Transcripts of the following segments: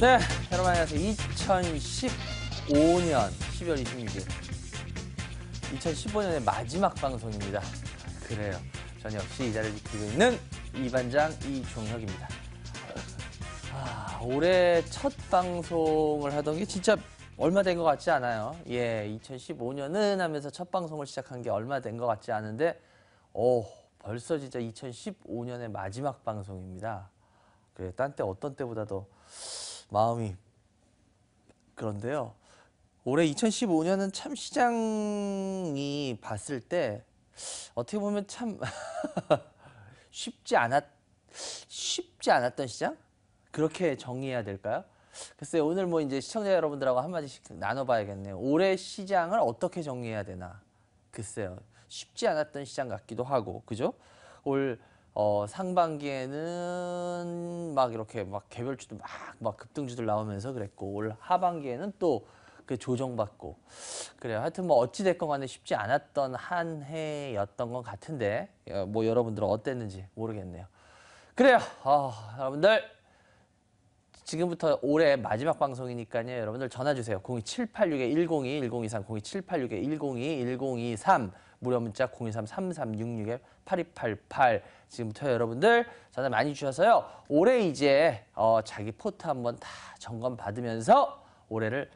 네, 여러분 안녕하세요. 2015년 12월 26일. 2015년의 마지막 방송입니다. 그래요. 전 역시 이 자리를 지키고 있는 이반장 이종혁입니다. 아, 올해 첫 방송을 하던 게 진짜 얼마 된 것 같지 않아요. 예, 2015년은 하면서 첫 방송을 시작한 게 얼마 된 것 같지 않은데, 오, 벌써 진짜 2015년의 마지막 방송입니다. 그래, 딴 때 어떤 때보다도 마음이 그런데요. 올해 2015년은 참 시장이 봤을 때 어떻게 보면 참 쉽지 않았 쉽지 않았던 시장 그렇게 정의해야 될까요? 글쎄요 오늘 뭐 이제 시청자 여러분들하고 한 마디씩 나눠봐야겠네요. 올해 시장을 어떻게 정리해야 되나 글쎄요 쉽지 않았던 시장 같기도 하고 그죠? 올 어, 상반기에는 막 이렇게 막 개별주도 막, 막 급등주들 나오면서 그랬고 올 하반기에는 또 그 조정받고 그래요. 하여튼 뭐 어찌 됐건 간에 쉽지 않았던 한 해였던 것 같은데 어, 뭐 여러분들은 어땠는지 모르겠네요. 그래요. 아, 여러분들 지금부터 올해 마지막 방송이니까요. 여러분들 전화 주세요. 02786-102, 1023, 02786-102, 1023 무료 문자 023-3366-8288 지금부터 여러분들 전화 많이 주셔서요. 올해 이제 어, 자기 포트 한번 다 점검 받으면서 올해를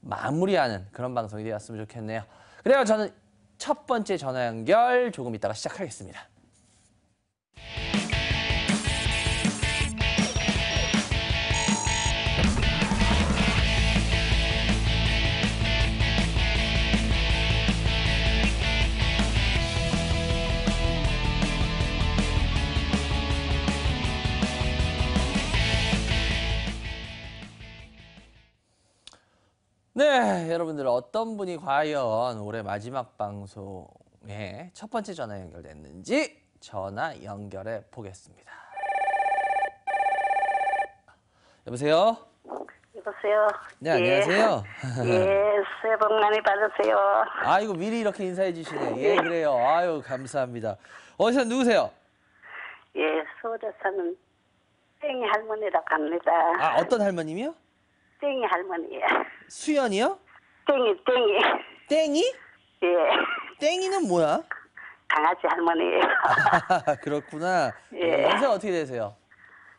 마무리하는 그런 방송이 되었으면 좋겠네요. 그래요. 저는 첫 번째 전화 연결 조금 이따가 시작하겠습니다. 네, 여러분들 어떤 분이 과연 올해 마지막 방송에 첫 번째 전화 연결됐는지 전화 연결해 보겠습니다. 여보세요? 여보세요. 네, 안녕하세요. 예, 예, 새해 복 많이 받으세요. 아이고 미리 이렇게 인사해 주시네. 예, 그래요. 아유, 감사합니다. 어디서 누구세요? 예, 서울에 사는 땡이 할머니라고 합니다. 아, 어떤 할머님이요? 땡이 할머니예요. 수연이요? 땡이, 땡이. 땡이? 예, 땡이는 뭐야? 강아지 할머니예요. 아, 그렇구나. 예. 연세 어떻게 되세요?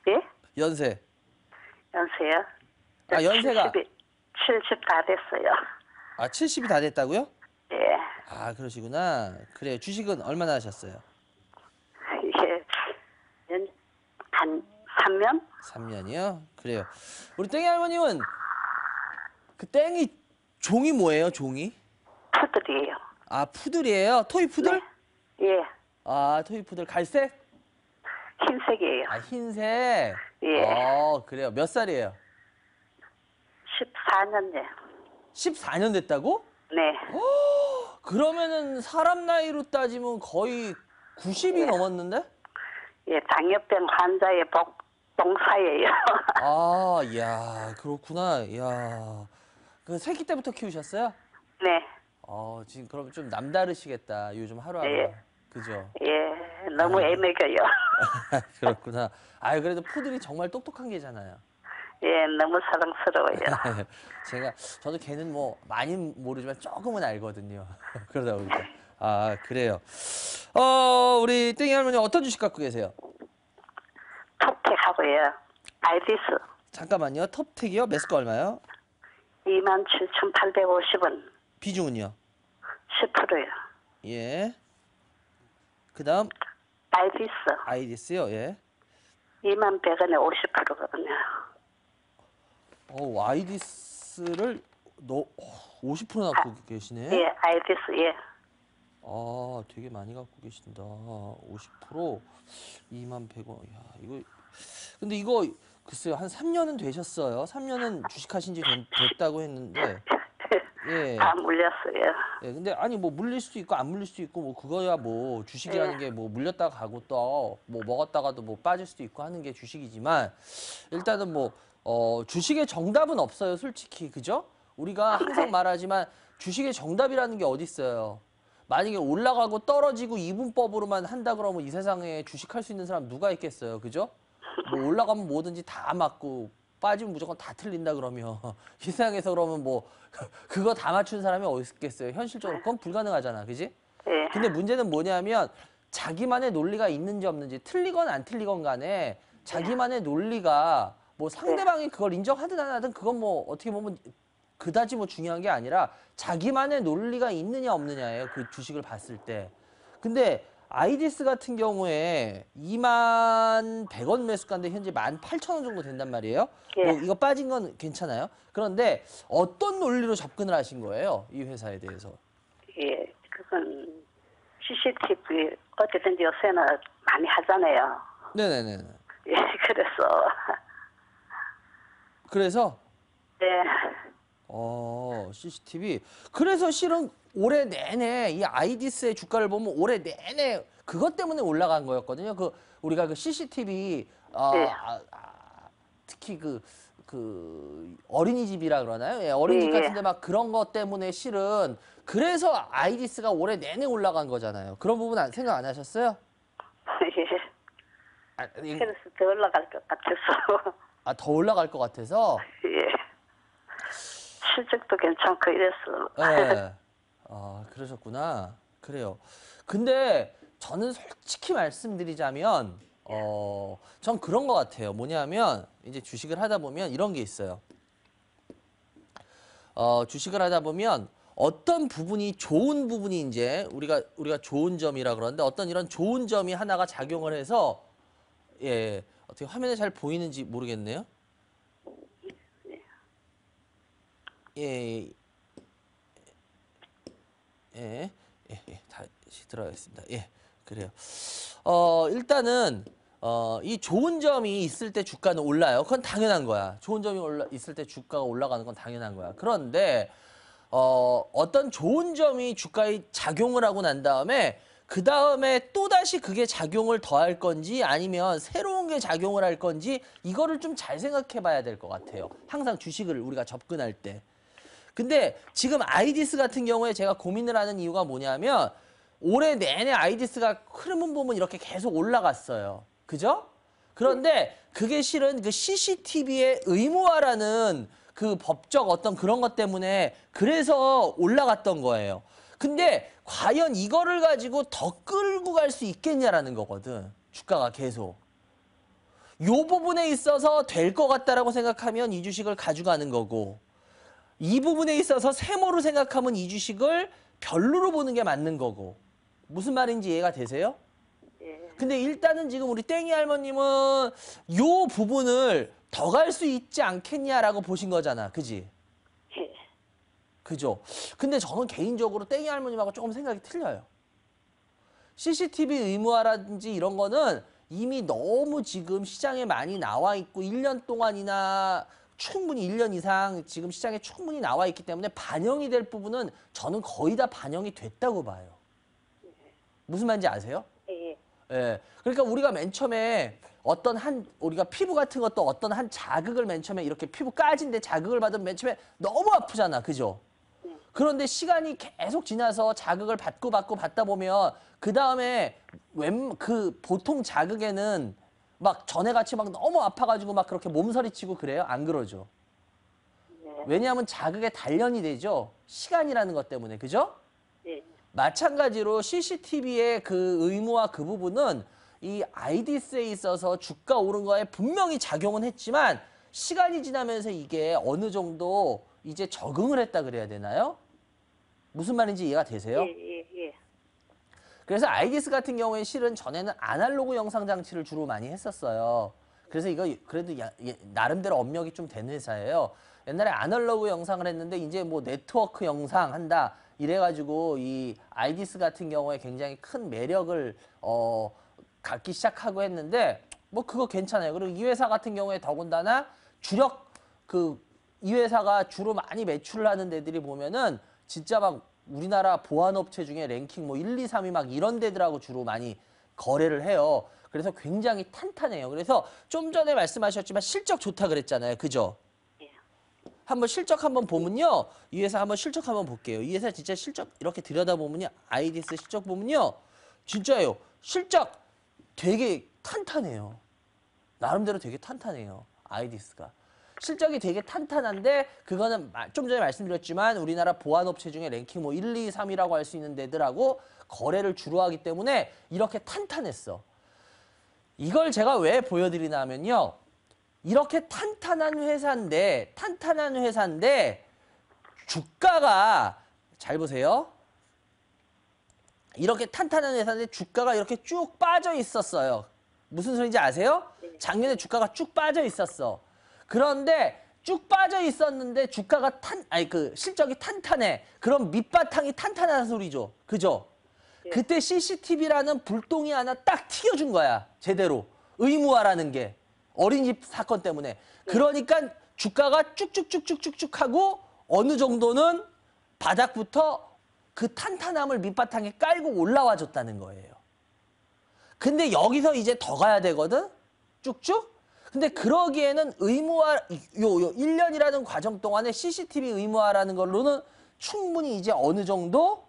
예? 연세. 연세요? 아, 연세가- 70, 70다 됐어요. 아, 70이 다 됐다고요? 예, 아 그러시구나. 그래요. 주식은 얼마나 하셨어요? 예. 연, 한 3년? 3년이요? 그래요. 우리 땡이 할머님은 그 땡이 종이 뭐예요? 종이? 푸들이에요. 아 푸들이에요? 토이 푸들? 예, 아 토이 푸들 갈색? 흰색이에요. 아 흰색. 예. 어 그래요. 몇 살이에요? 14년째. 14년 됐다고? 네, 그러면은 사람 나이로 따지면 거의 90이 넘었는데? 예, 당뇨병 환자의 복, 봉사예요. 아, 이야 그렇구나. 이야 그 새끼 때부터 키우셨어요? 네, 어, 지금 그럼 좀 남다르시겠다. 요즘 하루하루. 예. 그죠? 예, 너무 아. 애매겨요. 그렇구나. 아유, 그래도 푸들이 정말 똑똑한 게잖아요. 예, 너무 사랑스러워요. 제가, 저도 걔는 뭐, 많이 모르지만 조금은 알거든요. 그러다 보니까. 아, 그래요. 어, 우리 땡이 할머니 어떤 주식 갖고 계세요? 톱텍하고요. 아이디스 잠깐만요. 톱텍이요? 매수가 얼마요? 27,850원, 비중은요? 10%요. 예. 그 다음, 아이디스 아이디스요? 예. 21,100원에 50%거든요. 어, 아이디스를 너, 50%나 갖고 계시네? 예, 아이디스, 예. 아, 되게 많이 갖고 계신다. 50% 2만 100원. 야, 이거 근데 이거 글쎄요. 한 3년은 되셨어요. 3년은 주식하신 지 된- 됐다고 했는데 예. 다 물렸어요. 예. 근데 아니 뭐 물릴 수도 있고 안 물릴 수도 있고 뭐 그거야 뭐 주식이라는 게 뭐 물렸다가 가고 또 뭐 먹었다가도 뭐 빠질 수도 있고 하는 게 주식이지만 일단은 뭐 어, 주식의 정답은 없어요, 솔직히. 그죠? 우리가 항상 말하지만 주식의 정답이라는 게 어디 있어요? 만약에 올라가고 떨어지고 이분법으로만 한다 그러면 이 세상에 주식할 수 있는 사람 누가 있겠어요, 그죠? 뭐 올라가면 뭐든지 다 맞고 빠지면 무조건 다 틀린다 그러면 이 세상에서 그러면 뭐 그거 다 맞춘 사람이 어디 있겠어요? 현실적으로 그건 불가능하잖아, 그지? 예. 근데 문제는 뭐냐면 자기만의 논리가 있는지 없는지 틀리건 안 틀리건 간에 자기만의 논리가 뭐 상대방이 그걸 인정하든 안 하든 그건 뭐 어떻게 보면 그다지 뭐 중요한 게 아니라 자기만의 논리가 있느냐 없느냐예요. 그 주식을 봤을 때. 근데 아이디스 같은 경우에 2만 100원 매수가인데 현재 1만 8천 원 정도 된단 말이에요. 예. 뭐 이거 빠진 건 괜찮아요. 그런데 어떤 논리로 접근을 하신 거예요? 이 회사에 대해서. 예. 그건 CCTV 어디든지 요새는 많이 하잖아요. 네네네. 예. 그래서 그래서 예. 어 CCTV 그래서 실은 올해 내내 이 아이디스의 주가를 보면 올해 내내 그것 때문에 올라간 거였거든요. 그 우리가 그 CCTV 어, 네. 아, 아, 특히 그 그 어린이집이라 그러나요? 예, 어린이집 예, 예. 같은데 막 그런 것 때문에 실은 그래서 아이디스가 올해 내내 올라간 거잖아요. 그런 부분 안 생각 안 하셨어요? 예. 아, 이- 그래서 더 올라갈 것 같아서 아, 더 올라갈 것 같아서. 예. 실적도 괜찮고 이래서 예. 아, 그러셨구나. 그래요. 근데 저는 솔직히 말씀드리자면, 어, 전 그런 것 같아요. 뭐냐면, 이제 주식을 하다 보면 이런 게 있어요. 어, 주식을 하다 보면 어떤 부분이 좋은 부분이 이제 우리가, 우리가 좋은 점이라 그러는데 어떤 이런 좋은 점이 하나가 작용을 해서, 예, 어떻게 화면에 잘 보이는지 모르겠네요. 예, 예, 예, 예, 다시 들어가겠습니다. 예, 그래요. 어, 일단은, 어, 이 좋은 점이 있을 때 주가는 올라요. 그건 당연한 거야. 좋은 점이 올라, 있을 때 주가가 올라가는 건 당연한 거야. 그런데, 어, 어떤 좋은 점이 주가에 작용을 하고 난 다음에, 그 다음에 또다시 그게 작용을 더 할 건지 아니면 새로운 게 작용을 할 건지 이거를 좀 잘 생각해 봐야 될 것 같아요. 항상 주식을 우리가 접근할 때. 근데 지금 아이디스 같은 경우에 제가 고민을 하는 이유가 뭐냐면 올해 내내 아이디스가 흐름은 보면 이렇게 계속 올라갔어요. 그죠? 그런데 그게 실은 그 CCTV의 의무화라는 그 법적 어떤 그런 것 때문에 그래서 올라갔던 거예요. 근데 과연 이거를 가지고 더 끌고 갈 수 있겠냐라는 거거든. 주가가 계속. 요 부분에 있어서 될 것 같다라고 생각하면 이 주식을 가져가는 거고 이 부분에 있어서 세모로 생각하면 이 주식을 별로로 보는 게 맞는 거고 무슨 말인지 이해가 되세요? 예. 근데 일단은 지금 우리 땡이 할머님은 요 부분을 더 갈 수 있지 않겠냐라고 보신 거잖아. 그지? 예. 그죠? 근데 저는 개인적으로 땡이 할머님하고 조금 생각이 틀려요. CCTV 의무화라든지 이런 거는 이미 너무 지금 시장에 많이 나와 있고 1년 동안이나 충분히 1년 이상 지금 시장에 충분히 나와 있기 때문에 반영이 될 부분은 저는 거의 다 반영이 됐다고 봐요. 무슨 말인지 아세요? 예. 예. 그러니까 우리가 맨 처음에 어떤 한 우리가 피부 같은 것도 어떤 한 자극을 맨 처음에 이렇게 피부 까진데 자극을 받으면 맨 처음에 너무 아프잖아. 그죠? 그런데 시간이 계속 지나서 자극을 받고 받고 받다 보면 그 다음에 웬 그 보통 자극에는 막 전에 같이 막 너무 아파가지고 막 그렇게 몸서리치고 그래요? 안 그러죠? 왜냐하면 자극에 단련이 되죠. 시간이라는 것 때문에 그죠? 예. 마찬가지로 CCTV의 그 의무화 그 부분은 이 아이디스에 있어서 주가 오른 거에 분명히 작용은 했지만 시간이 지나면서 이게 어느 정도 이제 적응을 했다 그래야 되나요? 무슨 말인지 이해가 되세요? 예. 예. 예. 그래서 아이디스 같은 경우에 실은 전에는 아날로그 영상 장치를 주로 많이 했었어요. 그래서 이거 그래도 야- 예, 나름대로 업력이 좀 된 회사예요. 옛날에 아날로그 영상을 했는데 이제 뭐 네트워크 영상 한다 이래가지고 이 아이디스 같은 경우에 굉장히 큰 매력을 어 갖기 시작하고 했는데 뭐 그거 괜찮아요. 그리고 이 회사 같은 경우에 더군다나 주력 그 이 회사가 주로 많이 매출을 하는 데들이 보면은 진짜 막 우리나라 보안업체 중에 랭킹 뭐 1, 2, 3위 막 이런 데들하고 주로 많이 거래를 해요. 그래서 굉장히 탄탄해요. 그래서 좀 전에 말씀하셨지만 실적 좋다 그랬잖아요. 그죠? 예. 한번 실적 한번 보면요. 이 회사 한번 실적 한번 볼게요. 이 회사 진짜 실적 이렇게 들여다보면요. 아이디스 실적 보면요. 진짜예요. 실적 되게 탄탄해요. 나름대로 되게 탄탄해요. 아이디스가. 실적이 되게 탄탄한데 그거는 마- 좀 전에 말씀드렸지만 우리나라 보안업체 중에 랭킹 뭐 1, 2, 3이라고 할 수 있는 데들하고 거래를 주로 하기 때문에 이렇게 탄탄했어. 이걸 제가 왜 보여드리냐면요. 이렇게 탄탄한 회사인데 탄탄한 회사인데 주가가 잘 보세요. 이렇게 탄탄한 회사인데 주가가 이렇게 쭉 빠져 있었어요. 무슨 소리인지 아세요? 작년에 주가가 쭉 빠져 있었어. 그런데 쭉 빠져 있었는데 주가가 탄 아니 그 실적이 탄탄해. 그럼 밑바탕이 탄탄한 소리죠. 그죠? 그때 CCTV라는 불똥이 하나 딱 튀겨준 거야. 제대로. 의무화라는 게. 어린이집 사건 때문에. 그러니까 주가가 쭉쭉쭉쭉쭉쭉 하고 어느 정도는 바닥부터 그 탄탄함을 밑바탕에 깔고 올라와 줬다는 거예요. 근데 여기서 이제 더 가야 되거든? 쭉쭉? 근데 그러기에는 의무화, 요, 요 1년이라는 과정 동안에 CCTV 의무화라는 걸로는 충분히 이제 어느 정도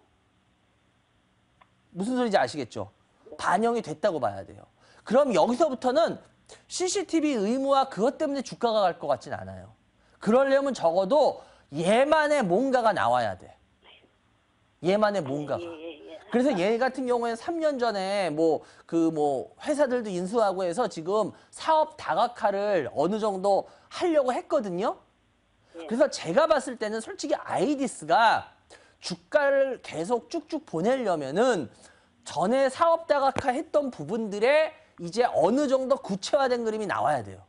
무슨 소리인지 아시겠죠? 반영이 됐다고 봐야 돼요. 그럼 여기서부터는 CCTV 의무화 그것 때문에 주가가 갈 것 같진 않아요. 그러려면 적어도 얘만의 뭔가가 나와야 돼. 얘만의 뭔가가. 그래서 얘 같은 경우에는 3년 전에 뭐 그 뭐 회사들도 인수하고 해서 지금 사업 다각화를 어느 정도 하려고 했거든요. 그래서 제가 봤을 때는 솔직히 아이디스가 주가를 계속 쭉쭉 보내려면은 전에 사업 다각화 했던 부분들에 이제 어느 정도 구체화된 그림이 나와야 돼요.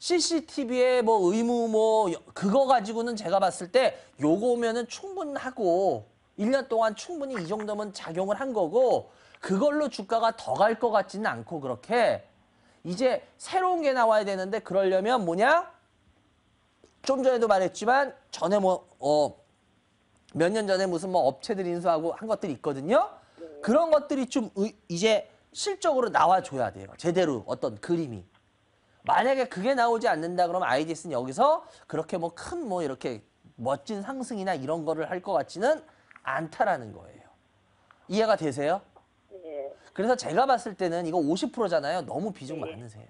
CCTV에 뭐 의무 뭐 여- 그거 가지고는 제가 봤을 때 요거면은 충분하고 1년 동안 충분히 이 정도면 작용을 한 거고 그걸로 주가가 더 갈 것 같지는 않고 그렇게 이제 새로운 게 나와야 되는데 그러려면 뭐냐? 좀 전에도 말했지만 전에 뭐 어 몇 년 전에 무슨 뭐 업체들 인수하고 한 것들이 있거든요. 그런 것들이 좀 의- 이제 실적으로 나와줘야 돼요. 제대로 어떤 그림이. 만약에 그게 나오지 않는다 그러면 아이디스는 여기서 그렇게 뭐 큰뭐 이렇게 멋진 상승이나 이런 거를 할 것 같지는 않다라는 거예요. 이해가 되세요? 예. 그래서 제가 봤을 때는 이거 50%잖아요. 너무 비중 네. 많으세요.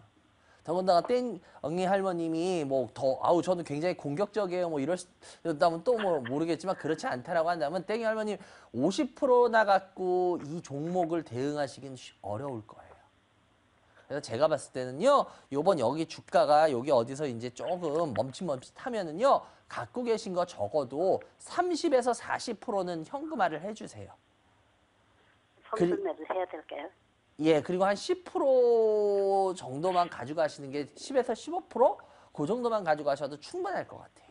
더군다나 땡 엉이 할머님이 뭐 더 아우 저는 굉장히 공격적이에요. 뭐 이럴다면 또 뭐 모르겠지만 그렇지 않다라고 한다면 땡이 할머님 50%나 갖고 이 종목을 대응하시긴 쉬- 어려울 거예요. 그래서 제가 봤을 때는요, 요번 여기 주가가 여기 어디서 이제 조금 멈칫멈칫하면은요, 갖고 계신 거 적어도 30에서 40%는 현금화를 해주세요. 선순매를 해야 될까요? 예, 그리고 한 10% 정도만 가져가시는 게 10에서 15%? 그 정도만 가져가셔도 충분할 것 같아요.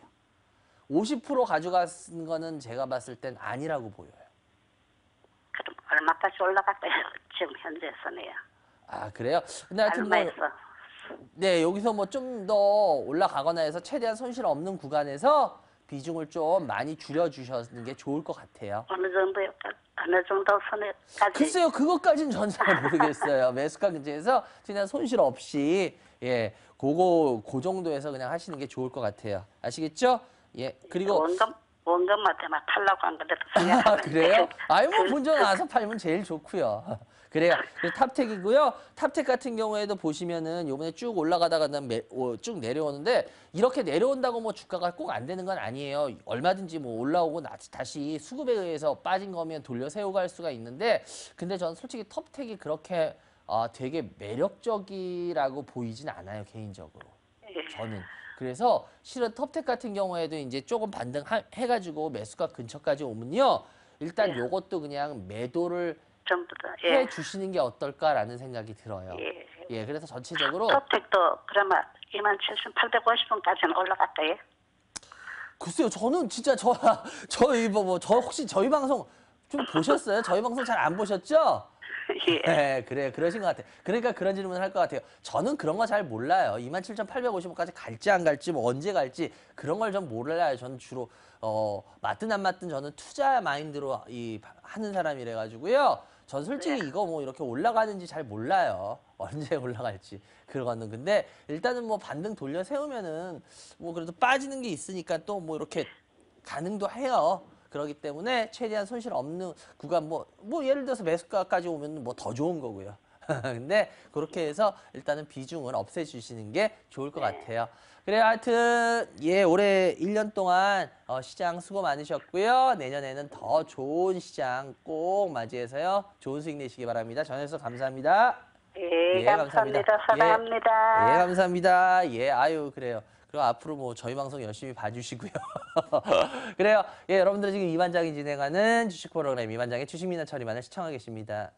50% 가져가는 거는 제가 봤을 땐 아니라고 보여요. 그럼 얼마까지 올라갈까요? 지금 현재에서는요. 아, 그래요? 근데 하여튼 뭐? 네, 여기서 뭐 좀 더 올라가거나 해서 최대한 손실 없는 구간에서 비중을 좀 많이 줄여주시는 게 좋을 것 같아요. 어느 정도요? 어느 정도 선에까지? 글쎄요, 그것까지는 전 잘 모르겠어요. 매수가 근처에서 최대한 손실 없이, 예, 그거, 그 정도에서 그냥 하시는 게 좋을 것 같아요. 아시겠죠? 예, 그리고, 원금 원금한테만 팔라고 한 건데도 아. 그래요? 아이, 뭐, 그- 본전 와서 팔면 제일 좋고요. 그래요. 그래서 탑텍이고요. 탑텍 같은 경우에도 보시면은 요번에 쭉 올라가다가 쭉 내려오는데 이렇게 내려온다고 뭐 주가가 꼭 안 되는 건 아니에요. 얼마든지 뭐 올라오고 나- 다시 수급에 의해서 빠진 거면 돌려 세우고 갈 수가 있는데 근데 전 솔직히 탑텍이 그렇게 어, 되게 매력적이라고 보이진 않아요, 개인적으로. 예. 저는. 그래서 실은 텁텍 같은 경우에도 이제 조금 반등해가지고 매수가 근처까지 오면요. 일단 예. 요것도 그냥 매도를 전부 다. 해 예. 주시는 게 어떨까라는 생각이 들어요. 예. 예, 그래서 전체적으로 토택도 그러면 27,850원까지는 올라갔대요. 글쎄요, 저는 진짜 저 저희 뭐, 뭐, 저 혹시 저희 방송 좀 보셨어요? 저희 방송 잘 안 보셨죠? 예. 네, 그래, 그러신 것 같아요. 그러니까 그런 질문을 할 것 같아요. 저는 그런 거 잘 몰라요. 27,850원까지 갈지 안 갈지, 뭐 언제 갈지 그런 걸전 몰라요. 저는 주로 어 맞든 안 맞든 저는 투자 마인드로 이 하는 사람이래 가지고요. 전 솔직히 이거 뭐 이렇게 올라가는지 잘 몰라요. 언제 올라갈지 그거는 근데 일단은 뭐 반등 돌려 세우면은 뭐 그래도 빠지는 게 있으니까 또 뭐 이렇게 가능도 해요. 그렇기 때문에 최대한 손실 없는 구간 뭐, 뭐 예를 들어서 매수가까지 오면 뭐 더 좋은 거고요. 근데 그렇게 해서 일단은 비중을 없애주시는 게 좋을 것 같아요. 그래 하여튼 예 올해 1년 동안 어, 시장 수고 많으셨고요. 내년에는 더 좋은 시장 꼭 맞이해서요. 좋은 수익 내시기 바랍니다. 전해서 감사합니다. 예, 예, 감사합니다. 감사합니다. 사랑합니다. 예, 감사합니다. 예, 아유, 그래요. 그리고 앞으로 뭐 저희 방송 열심히 봐주시고요. 그래요. 예, 여러분들 지금 이반장이 진행하는 주식 프로그램 이반장의 주식 미나 처리만을 시청하고 계십니다.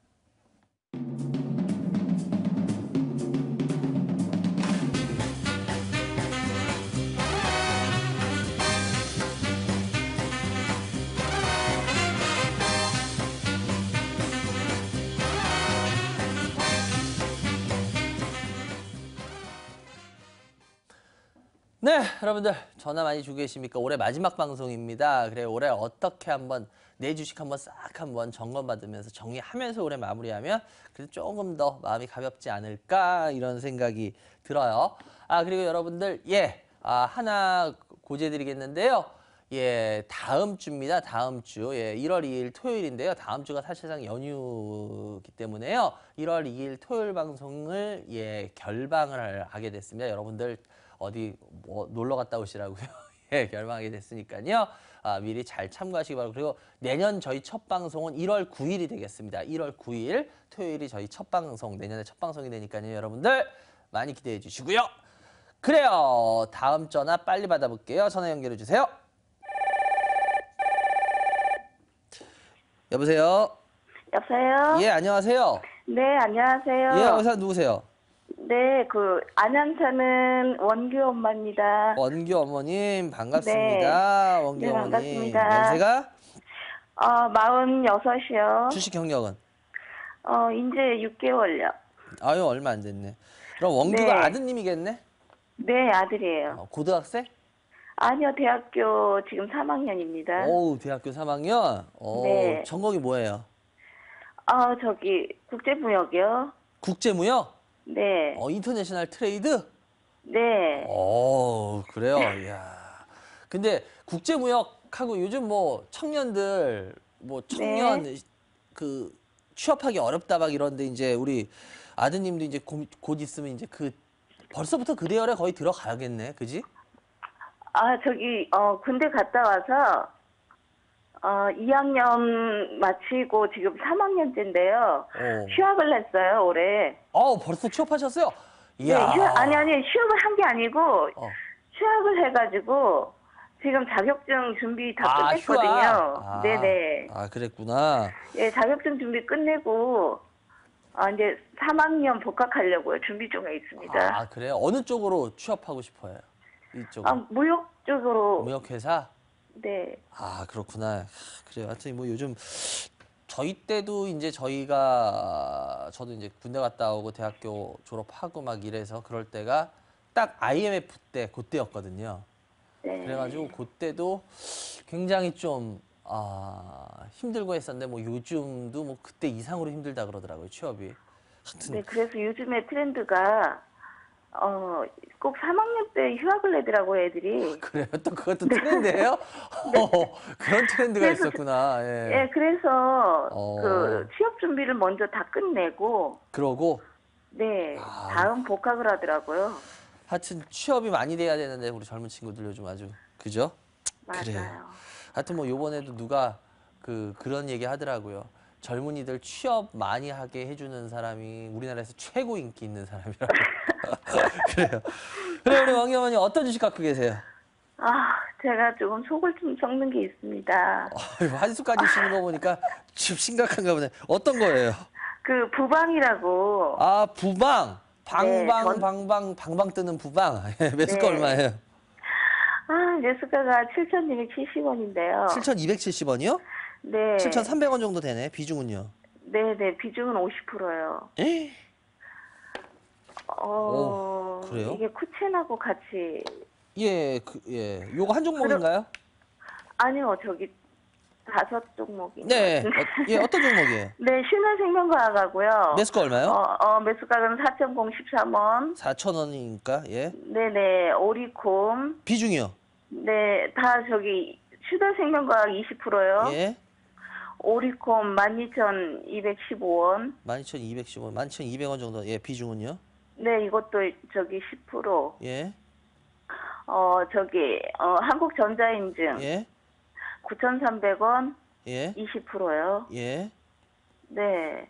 네, 여러분들 전화 많이 주고 계십니까? 올해 마지막 방송입니다. 그래 올해 어떻게 한번 내 주식 한번 싹 한번 점검 받으면서 정리하면서 올해 마무리하면 그래도 조금 더 마음이 가볍지 않을까 이런 생각이 들어요. 아 그리고 여러분들 예, 아 하나 고지해드리겠는데요. 예, 다음 주입니다. 다음 주. 예, 1월 2일 토요일인데요. 다음 주가 사실상 연휴이기 때문에요. 1월 2일 토요일 방송을 예, 결방을 하게 됐습니다. 여러분들 어디 뭐 놀러 갔다 오시라고요. 예, 결방하게 됐으니까요. 아, 미리 잘 참고하시기 바라고 그리고 내년 저희 첫 방송은 1월 9일이 되겠습니다. 1월 9일 토요일이 저희 첫 방송, 내년에 첫 방송이 되니까요. 여러분들 많이 기대해 주시고요. 그래요. 다음 전화 빨리 받아볼게요. 전화 연결해 주세요. 여보세요. 여보세요? 예, 안녕하세요. 네, 안녕하세요. 예, 의사 누구세요? 네, 그 안양 사는 원규 엄마입니다. 원규 어머님 반갑습니다. 원규 네, 어머님. 반갑습니다. 연세가 어, 46이요. 주식 경력은 어, 이제 6개월요. 아유 얼마 안 됐네. 그럼 원규가 네. 아드님이겠네? 네, 아들이에요. 어, 고등학생? 아니요, 대학교 지금 3학년입니다. 어우 대학교 3학년. 어, 네. 전공이 뭐예요? 아, 저기 국제무역이요. 국제무역? 네. 어, International Trade? 네. 어 그래요. 이야. 근데 국제 무역하고 요즘 뭐 청년들 뭐 청년 네. 그 취업하기 어렵다 막 이런데 이제 우리 아드님도 이제 곧, 곧 있으면 이제 그 벌써부터 그 대열에 거의 들어가야겠네. 그지? 아, 저기 어, 군대 갔다 와서 어, 2학년 마치고 지금 3학년째인데요. 어. 휴학을 했어요, 올해. 어, 벌써 취업하셨어요? 네, 이야. 휴, 아니 아니 휴학을 한 게 아니고 어. 휴학을 해가지고 지금 자격증 준비 다 아, 끝냈거든요. 휴학. 아, 네네. 아, 그랬구나. 예, 자격증 준비 끝내고 아 이제 3학년 복학하려고요. 준비 중에 있습니다. 아, 그래요? 어느 쪽으로 취업하고 싶어요? 이쪽. 아, 무역 쪽으로 무역회사? 네. 아, 그렇구나. 그래요. 하여튼 뭐 요즘 저희 때도 이제 저희가 저도 이제 군대 갔다 오고 대학교 졸업하고 막 이래서 그럴 때가 딱 IMF 때 그때였거든요. 네. 그래가지고 그때도 굉장히 좀 아, 힘들고 했었는데 뭐 요즘도 뭐 그때 이상으로 힘들다 그러더라고요 취업이. 하여튼 네, 그래서 요즘에 트렌드가 어, 꼭 3학년 때 휴학을 내더라고 요, 애들이. 그래요? 또 그것도 트렌드예요? 어, 그런 트렌드가 네. 그래서- 있었구나. 예. 예, 그래서 어. 그 취업 준비를 먼저 다 끝내고 그러고 네, 아. 다음 복학을 하더라고요. 하여튼 취업이 많이 돼야 되는데 우리 젊은 친구들 요즘 아주 그죠? 맞아요. 그래요. 하여튼 뭐 요번에도 누가 그 그런 얘기 하더라고요. 젊은이들 취업 많이 하게 해주는 사람이 우리나라에서 최고 인기 있는 사람이라고. 그래요. 그래 우리 어머니 어떤 주식 갖고 계세요? 아, 제가 조금 속을 좀 썩는 게 있습니다. 어휴, 한 수까지 쉬는 거 보니까 좀 심각한가 보네. 어떤 거예요? 그 부방이라고 아 부방. 방방 네, 전- 방방 방방 뜨는 부방. 예, 매수가 네. 얼마예요? 아, 매수가가 7,270원인데요. 7,270원이요? 네. 7,300원 정도 되네. 비중은요? 네, 네. 비중은 50%예요. 에? 어, 오, 그래요? 이게 쿠첸하고 같이 예, 그, 예. 요거 한 종목인가요? 아니요, 저기 다섯 종목이. 네. 어, 예, 어떤 종목이에요? 네, 신한생명과학하고요. 매수가 얼마요? 어, 어, 매수가는 4,013원. 4,000원이니까, 예. 네 네, 오리콤. 비중이요? 네, 다 저기, 슈더생명과학 20%요. 예. 오리콤 12,215원. 12,210원, 12,200원 정도. 예, 비중은요? 네, 이것도 저기 10%. 예. 어, 저기, 어, 한국전자인증 예. 9,300원 예. 20%요. 예. 네.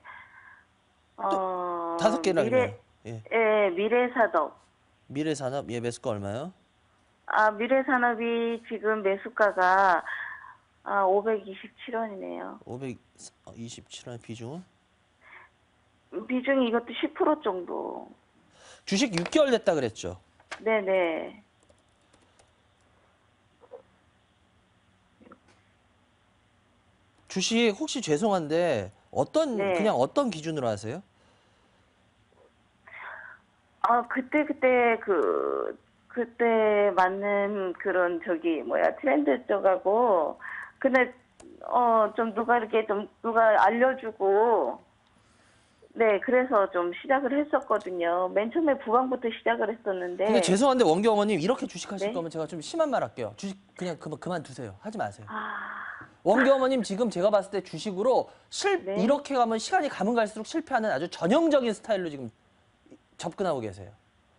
어, 다섯 개를 미래. 예. 예, 미래사덕. 미래산업 예, 매수가 얼마요? 아, 미래산업이 지금 매수가가 아, 527원이네요. 527원 비중은? 비중이 이것도 10% 정도. 주식 6개월 됐다 그랬죠. 네네. 주식 혹시 죄송한데 어떤 네. 그냥 어떤 기준으로 하세요? 아, 그때, 그때, 그, 그때 맞는 그런 저기, 뭐야, 트렌드 쪽하고, 근데, 어, 좀 누가 이렇게 좀, 누가 알려주고, 네, 그래서 좀 시작을 했었거든요. 맨 처음에 부방부터 시작을 했었는데. 근데 죄송한데 원경 어머님 이렇게 주식하실 네. 거면 제가 좀 심한 말 할게요. 주식 그냥 그만 그만 두세요. 하지 마세요. 아, 원경 어머님 지금 제가 봤을 때 주식으로 실 네. 이렇게 가면 시간이 가면 갈수록 실패하는 아주 전형적인 스타일로 지금 접근하고 계세요.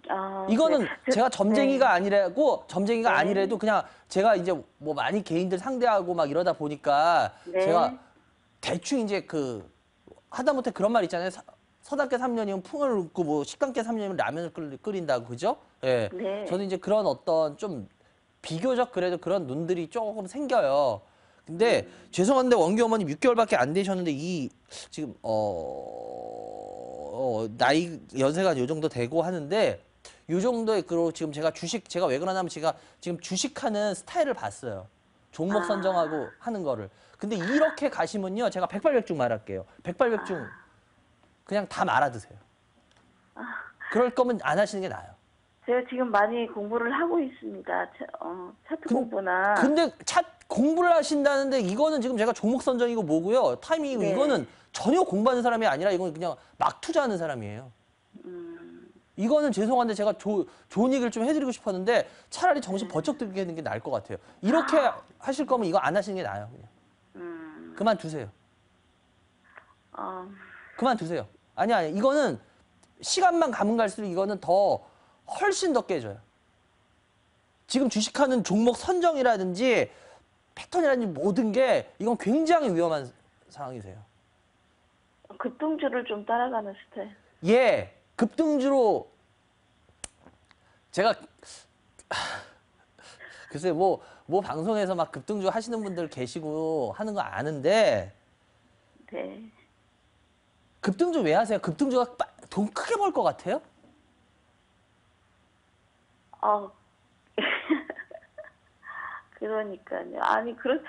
아. 이거는 그래. 저- 제가 점쟁이가 네. 아니라고 점쟁이가 네. 아니래도 그냥 제가 이제 뭐 많이 개인들 상대하고 막 이러다 보니까 네. 제가 대충 이제 그 하다못해 그런 말 있잖아요. 서- 서답게 3년이면 풍을 읊고 뭐 식감께 3년이면 라면을 끓- 끓인다고 그죠? 예. 네. 저는 이제 그런 어떤 좀 비교적 그래도 그런 눈들이 조금 생겨요. 근데 죄송한데 원기 어머님 6개월밖에 안 되셨는데 이 지금 어, 어, 나이 연세가 요 정도 되고 하는데 요 정도의 그로 지금 제가 주식 제가 왜 그러냐면 제가 지금 주식하는 스타일을 봤어요. 종목 아. 선정하고 하는 거를. 근데 이렇게 가시면요. 제가 백발백중 말할게요. 백발백중 그냥 다 말아 드세요. 그럴 거면 안 하시는 게 나아요. 제가 지금 많이 공부를 하고 있습니다. 차, 어, 차트 근- 공부나. 근데 차 공부를 하신다는데 이거는 지금 제가 종목 선정이고 뭐고요. 타이밍이고 네. 이거는 전혀 공부하는 사람이 아니라 이건 그냥 막 투자하는 사람이에요. 음, 이거는 죄송한데 제가 조, 좋은 얘기를 좀 해드리고 싶었는데 차라리 정신 네. 번쩍 들게 하는 게 나을 것 같아요. 이렇게 하실 거면 이거 안 하시는 게 나아요. 그냥. 음, 그만 두세요. 어, 그만 두세요. 아니 아니 이거는 시간만 가면 갈수록 이거는 더 훨씬 더 깨져요. 지금 주식하는 종목 선정이라든지 패턴이라든지 모든 게 이건 굉장히 위험한 상황이세요. 급등주를 좀 따라가는 스타일. 예, 급등주로 제가 글쎄 뭐, 뭐 방송에서 막 급등주 하시는 분들 계시고 하는 거 아는데 네. 급등주 왜 하세요? 급등주가 빠- 돈 크게 벌 것 같아요? 어, 그러니까요. 아니, 그런,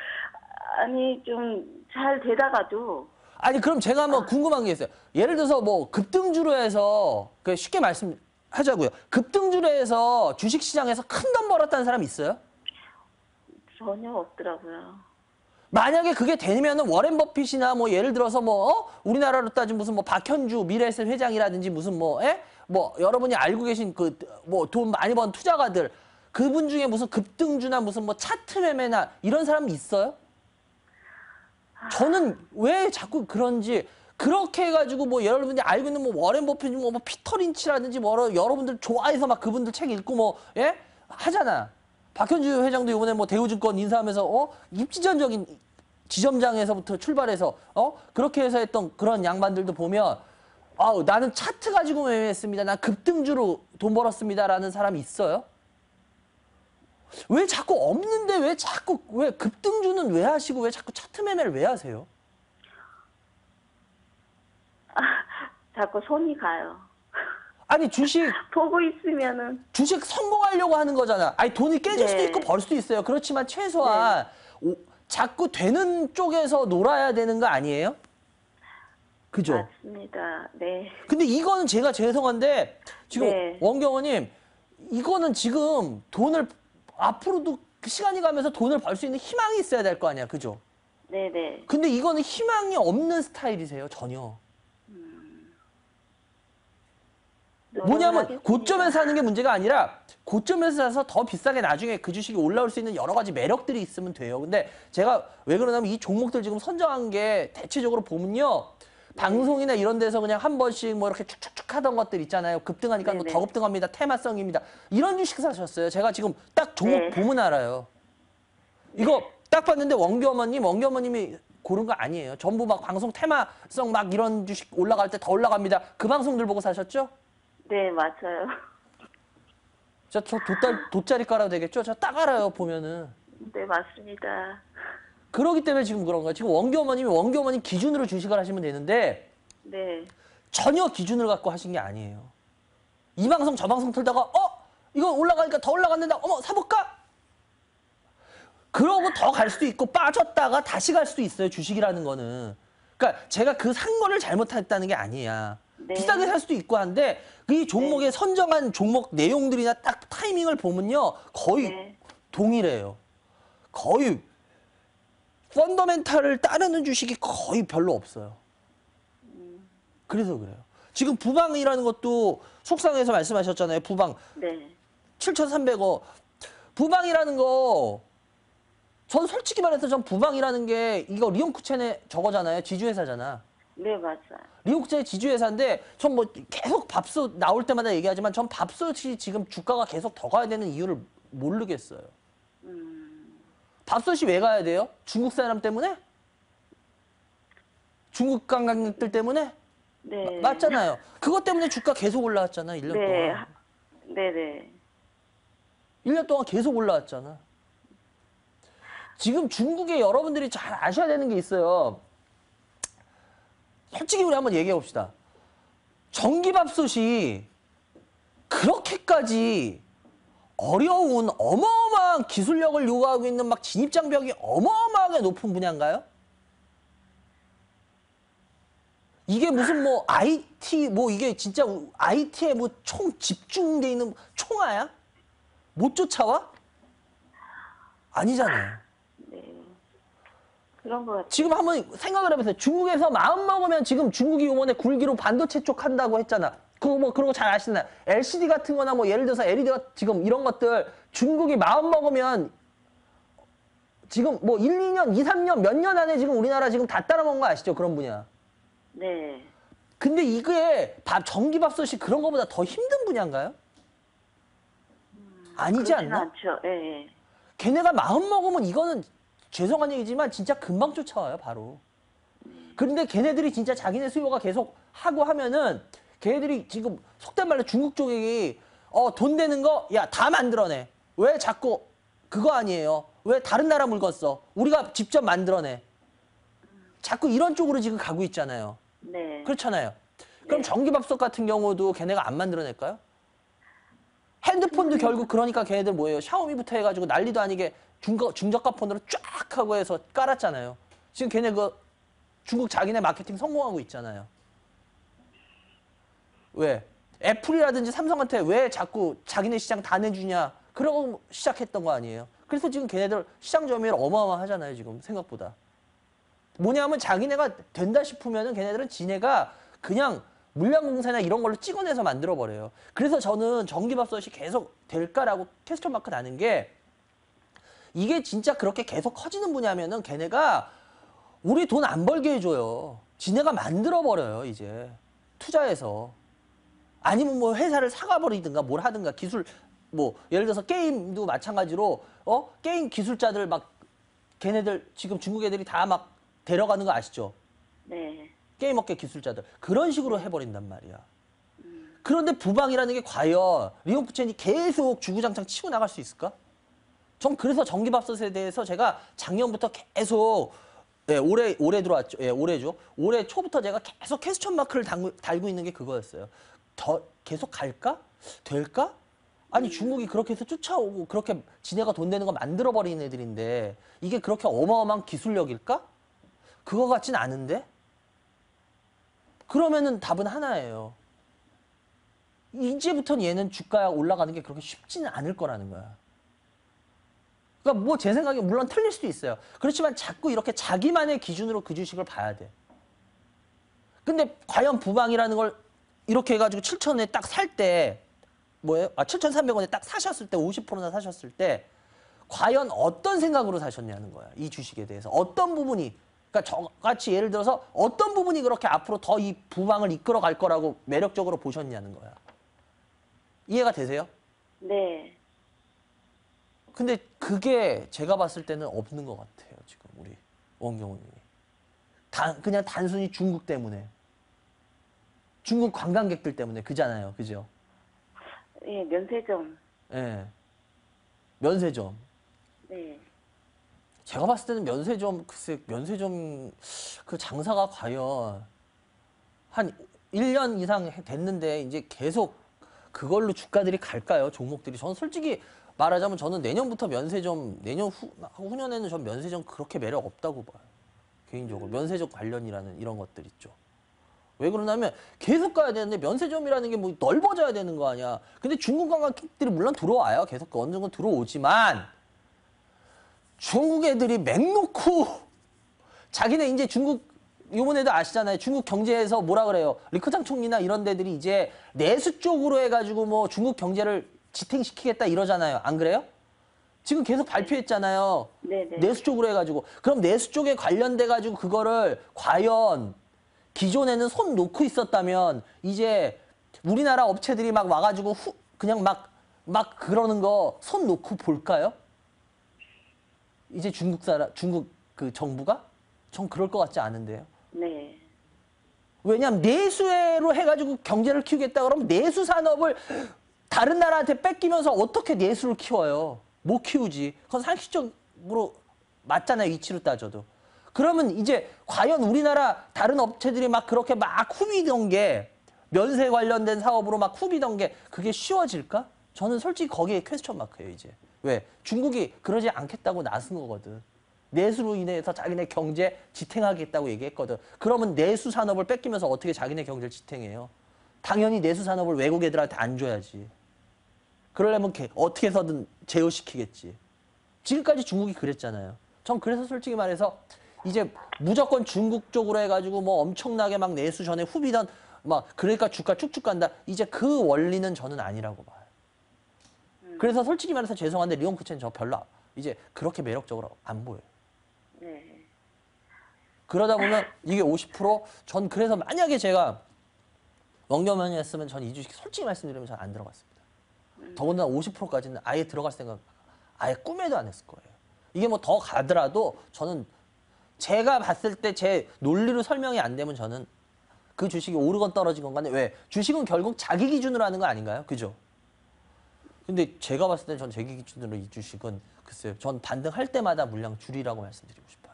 아니, 좀 잘 되다가도, 아니 그럼 제가 한번 궁금한 게 있어요. 예를 들어서 뭐 급등주로 해서 그 쉽게 말씀하자고요. 급등주로 해서 주식 시장에서 큰 돈 벌었다는 사람 있어요? 전혀 없더라고요. 만약에 그게 되면은 워렌 버핏이나 뭐 예를 들어서 뭐 어? 우리나라로 따지면 무슨 뭐 박현주 미래에셋 회장이라든지 무슨 뭐 에? 뭐 여러분이 알고 계신 그 뭐 돈 많이 번 투자가들 그분 중에 무슨 급등주나 무슨 뭐 차트 매매나 이런 사람 있어요? 저는 왜 자꾸 그런지 그렇게 해가지고 뭐 여러분들이 알고 있는 뭐 워렌 버핏 뭐, 뭐 피터 린치라든지 뭐 여러분들 좋아해서 막 그분들 책 읽고 뭐 예? 하잖아. 박현주 회장도 이번에 뭐 대우증권 인사하면서 어 입지전적인 지점장에서부터 출발해서 어 그렇게 해서 했던 그런 양반들도 보면 아우 나는 차트 가지고 매매했습니다. 난 급등주로 돈 벌었습니다라는 사람이 있어요? 왜 자꾸 없는데 왜 자꾸 왜 급등주는 왜 하시고 왜 자꾸 차트 매매를 왜 하세요? 자꾸 손이 가요. 아니 주식 보고 있으면은, 주식 성공하려고 하는 거잖아. 아니 돈이 깨질 수도 네. 있고 벌 수도 있어요. 그렇지만 최소한 오- 자꾸 되는 쪽에서 놀아야 되는 거 아니에요? 그죠? 맞습니다. 네. 근데 이거는 제가 죄송한데 지금 네. 원경호님 이거는 지금 돈을 앞으로도 그 시간이 가면서 돈을 벌 수 있는 희망이 있어야 될 거 아니야, 그죠? 네네. 근데 이거는 희망이 없는 스타일이세요, 전혀. 뭐냐면. 고점에서 하는 게 문제가 아니라 고점에서 사서 더 비싸게 나중에 그 주식이 올라올 수 있는 여러 가지 매력들이 있으면 돼요. 근데 제가 왜 그러냐면 이 종목들 지금 선정한 게 대체적으로 보면요. 방송이나 이런 데서 그냥 한 번씩 뭐 이렇게 축축축 하던 것들 있잖아요. 급등하니까 뭐. 더 급등합니다. 테마성입니다. 이런 주식 사셨어요. 제가 지금 딱 종목 네. 보면 알아요. 이거 딱 봤는데 원기 어머님, 원기 어머님이 고른 거 아니에요. 전부 막 방송 테마성 막 이런 주식 올라갈 때 더 올라갑니다. 그 방송들 보고 사셨죠? 네, 맞아요. 저, 저 돗달, 돗자리 깔아도 되겠죠? 저 딱 알아요, 보면은. 네, 맞습니다. 그러기 때문에 지금 그런 거예요. 지금 원기 어머님이 원기 어머님 기준으로 주식을 하시면 되는데 네, 전혀 기준을 갖고 하신 게 아니에요. 이 방송 저 방송 틀다가 어? 이거 올라가니까 더 올라갔는데 어머 사볼까? 그러고 더 갈 수도 있고 빠졌다가 다시 갈 수도 있어요. 주식이라는 거는. 그러니까 제가 그 산 거를 잘못했다는 게 아니야. 네. 비싸게 살 수도 있고 한데 이 종목에 선정한 종목 내용들이나 딱 타이밍을 보면요. 거의 네. 동일해요. 거의 펀더멘탈을 따르는 주식이 거의 별로 없어요. 그래서 그래요. 지금 부방이라는 것도 속상해서 말씀하셨잖아요. 부방 네, 7,300원. 부방이라는 거, 전 솔직히 말해서 전 부방이라는 게 이거 리온쿠첸의 저거잖아요. 지주회사잖아. 네, 맞아요. 리온쿠첸의 지주회사인데 전 뭐 계속 밥솥 나올 때마다 얘기하지만 전 밥솥이 지금 주가가 계속 더 가야 되는 이유를 모르겠어요. 밥솥이 왜 가야 돼요? 중국 사람 때문에? 중국 관광객들 때문에? 네. 맞잖아요. 그것 때문에 주가 계속 올라왔잖아, 1년 네, 동안. 하- 네, 네. 1년 동안 계속 올라왔잖아. 지금 중국에 여러분들이 잘 아셔야 되는 게 있어요. 솔직히 우리 한번 얘기해 봅시다. 전기밥솥이 그렇게까지 어려운 어마어마한 기술력을 요구하고 있는 막 진입장벽이 어마어마하게 높은 분야인가요? 이게 무슨 뭐 IT 뭐 이게 진짜 IT에 뭐 총 집중돼 있는 총아야? 못 쫓아와? 아니잖아요. 네. 그런 것 같아요. 지금 한번 생각을 해보세요. 중국에서 마음 먹으면 지금 중국이 요번에 굴기로 반도체 쪽 한다고 했잖아. 그거 뭐 그런 거 잘 아시나요? LCD 같은 거나 뭐 예를 들어서 LED가 지금 이런 것들 중국이 마음 먹으면 지금 뭐 1, 2년, 2, 3년, 몇 년 안에 지금 우리나라 지금 다 따라먹은 거 아시죠? 그런 분야. 네. 근데 이게 밥, 전기밥솥이 그런 거보다 더 힘든 분야인가요? 아니지 그렇진 않나? 않죠. 예, 예. 걔네가 마음 먹으면 이거는 죄송한 얘기지만 진짜 금방 쫓아와요, 바로. 그런데 걔네들이 진짜 자기네 수요가 계속 하고 하면은 걔네들이 지금 속된 말로 중국 쪽이 어, 돈 되는 거, 야, 다 만들어내. 왜 자꾸 그거 아니에요? 왜 다른 나라 물건 써? 우리가 직접 만들어내. 자꾸 이런 쪽으로 지금 가고 있잖아요. 네. 그렇잖아요. 그럼 네. 전기밥솥 같은 경우도 걔네가 안 만들어낼까요? 핸드폰도 결국 그러니까 걔네들 뭐예요? 샤오미부터 해가지고 난리도 아니게 중거, 중저가 폰으로 쫙 하고 해서 깔았잖아요. 지금 걔네 그 중국 자기네 마케팅 성공하고 있잖아요. 왜? 애플이라든지 삼성한테 왜 자꾸 자기네 시장 다 내주냐? 그러고 시작했던 거 아니에요. 그래서 지금 걔네들 시장 점유율 어마어마하잖아요, 지금 생각보다. 뭐냐면 자기네가 된다 싶으면은 걔네들은 지네가 그냥 물량 공세나 이런 걸로 찍어내서 만들어 버려요. 그래서 저는 전기밥솥이 계속 될까라고 퀘스천 마크 나는 게 이게 진짜 그렇게 계속 커지는 분야면은 걔네가 우리 돈 안 벌게 해줘요. 지네가 만들어 버려요 이제 투자해서 아니면 뭐 회사를 사가 버리든가 뭘 하든가 기술 뭐 예를 들어서 게임도 마찬가지로 어 게임 기술자들 막 걔네들 지금 중국 애들이 다 막 데려가는 거 아시죠? 네. 게임업계 기술자들 그런 식으로 해버린단 말이야. 그런데 부방이라는 게 과연 리오프첸이 계속 주구장창 치고 나갈 수 있을까? 전 그래서 전기밥솥에 대해서 제가 작년부터 계속 예, 올해 올해 들어왔죠. 예, 올해죠. 올해 초부터 제가 계속 캐스천 마크를 달고, 달고 있는 게 그거였어요. 더 계속 갈까? 될까? 아니 중국이 그렇게 해서 쫓아오고 그렇게 지네가 돈 되는 거 만들어 버리는 애들인데 이게 그렇게 어마어마한 기술력일까? 그거 같진 않은데? 그러면은 답은 하나예요. 이제부터는 얘는 주가 올라가는 게 그렇게 쉽지는 않을 거라는 거야. 그러니까 뭐 제 생각에 물론 틀릴 수도 있어요. 그렇지만 자꾸 이렇게 자기만의 기준으로 그 주식을 봐야 돼. 근데 과연 부방이라는 걸 이렇게 해가지고 7천 원에 딱 살 때 뭐예요? 아, 7,300원에 딱 사셨을 때 50%나 사셨을 때 과연 어떤 생각으로 사셨냐는 거야. 이 주식에 대해서 어떤 부분이 그러니까 저같이 예를 들어서 어떤 부분이 그렇게 앞으로 더 이 부방을 이끌어 갈 거라고 매력적으로 보셨냐는 거야. 이해가 되세요? 네. 근데 그게 제가 봤을 때는 없는 것 같아요. 지금 우리 원경호님이. 단 그냥 단순히 중국 때문에. 중국 관광객들 때문에 그잖아요. 그죠? 예, 면세점. 예. 면세점. 네. 제가 봤을 때는 면세점 글쎄 면세점 그 장사가 과연 한 1년 이상 해- 됐는데 이제 계속 그걸로 주가들이 갈까요? 종목들이 저는 솔직히 말하자면 저는 내년부터 면세점 내년 후 후년에는 전 면세점 그렇게 매력 없다고 봐요. 개인적으로 면세점 관련이라는 이런 것들 있죠. 왜 그러냐면 계속 가야 되는데 면세점이라는 게 뭐 넓어져야 되는 거 아니야. 근데 중국 관광객들이 물론 들어와요. 계속 어느 정도 들어오지만 중국 애들이 맥 놓고 자기네 이제 중국 요번에도 아시잖아요. 중국 경제에서 뭐라 그래요. 리커창 총리나 이런 데들이 이제 내수 쪽으로 해가지고 뭐 중국 경제를 지탱시키겠다 이러잖아요. 안 그래요? 지금 계속 발표했잖아요. 네네. 내수 쪽으로 해가지고 그럼 내수 쪽에 관련돼 가지고 그거를 과연 기존에는 손 놓고 있었다면 이제 우리나라 업체들이 막 와가지고 후, 그냥 막 막 그러는 거 손 놓고 볼까요? 이제 중국 사람 중국 그 정부가 전 그럴 것 같지 않은데요. 네. 왜냐하면 내수로 해가지고 경제를 키우겠다 그러면 내수 산업을 다른 나라한테 뺏기면서 어떻게 내수를 키워요? 못 키우지. 그건 상식적으로 맞잖아요. 위치로 따져도. 그러면 이제 과연 우리나라 다른 업체들이 막 그렇게 막 후비던 게 면세 관련된 사업으로 막 후비던 게 그게 쉬워질까? 저는 솔직히 거기에 퀘스천 마크예요, 이제. 왜? 중국이 그러지 않겠다고 나선 거거든. 내수로 인해서 자기네 경제 지탱하겠다고 얘기했거든. 그러면 내수 산업을 뺏기면서 어떻게 자기네 경제를 지탱해요? 당연히 내수 산업을 외국 애들한테 안 줘야지. 그러려면 걔 어떻게 해서든 제어시키겠지. 지금까지 중국이 그랬잖아요. 전 그래서 솔직히 말해서 이제 무조건 중국 쪽으로 해가지고 뭐 엄청나게 막 내수 전에 후비던 막 그러니까 주가 쭉쭉 간다. 이제 그 원리는 저는 아니라고 봐요. 그래서 솔직히 말해서 죄송한데 리온쿠첸 저 별로 이제 그렇게 매력적으로 안 보여요. 네. 그러다 보면 이게 50%전 그래서 만약에 제가 원경면이었으면 전 이 주식 솔직히 말씀드리면 전안 들어갔습니다. 더군다나 50%까지는 아예 들어갈 생각 아예 꿈에도 안 했을 거예요. 이게 뭐 더 가더라도 저는 제가 봤을 때 제 논리로 설명이 안 되면 저는 그 주식이 오르건 떨어지건 간에 왜 주식은 결국 자기 기준으로 하는 거 아닌가요? 그죠? 근데 제가 봤을 때 전 제 기준으로 이 주식은 글쎄요. 전 반등할 때마다 물량 줄이라고 말씀드리고 싶어요.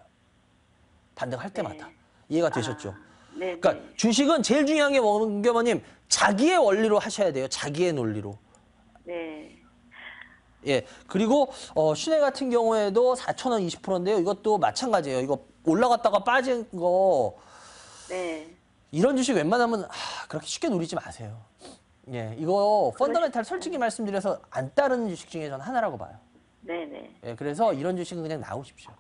반등할 때마다. 이해가 되셨죠? 네. 그러니까 네. 주식은 제일 중요한 게 원경어님 자기의 원리로 하셔야 돼요. 자기의 논리로. 네. 예. 그리고 어 시내 같은 경우에도 4,000원 20%인데요. 이것도 마찬가지예요. 이거 올라갔다가 빠진 거 네. 이런 주식 웬만하면 아, 그렇게 쉽게 누리지 마세요. 예. 이거 펀더멘탈 솔직히 말씀드려서 안 따르는 주식 중에 전 하나라고 봐요. 네. 네. 예. 그래서 이런 주식은 그냥 나오십시오.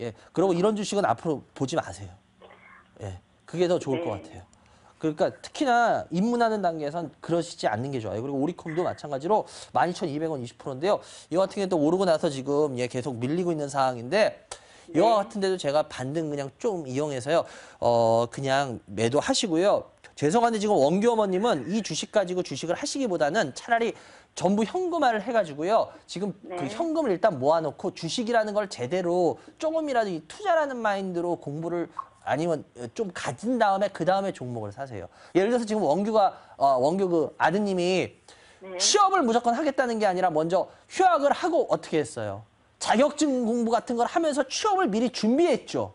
예. 그리고 이런 주식은 앞으로 보지 마세요. 예. 그게 더 좋을 것 네. 같아요. 그러니까 특히나 입문하는 단계에선 그러시지 않는 게 좋아요. 그리고 오리콤도 마찬가지로 12,200원 20%인데요. 이거 같은 경우도 오르고 나서 지금 예, 계속 밀리고 있는 상황인데 이와 같은 데도 제가 반등 그냥 좀 이용해서요. 어, 그냥 매도하시고요. 죄송한데 지금 원규 어머님은 이 주식 가지고 주식을 하시기보다는 차라리 전부 현금화를 해가지고요. 지금 그 네. 현금을 일단 모아놓고 주식이라는 걸 제대로 조금이라도 이 투자라는 마인드로 공부를 아니면 좀 가진 다음에 그 다음에 종목을 사세요. 예를 들어서 지금 원규가 어, 원규 그 아드님이 네. 취업을 무조건 하겠다는 게 아니라 먼저 휴학을 하고 어떻게 했어요? 자격증 공부 같은 걸 하면서 취업을 미리 준비했죠.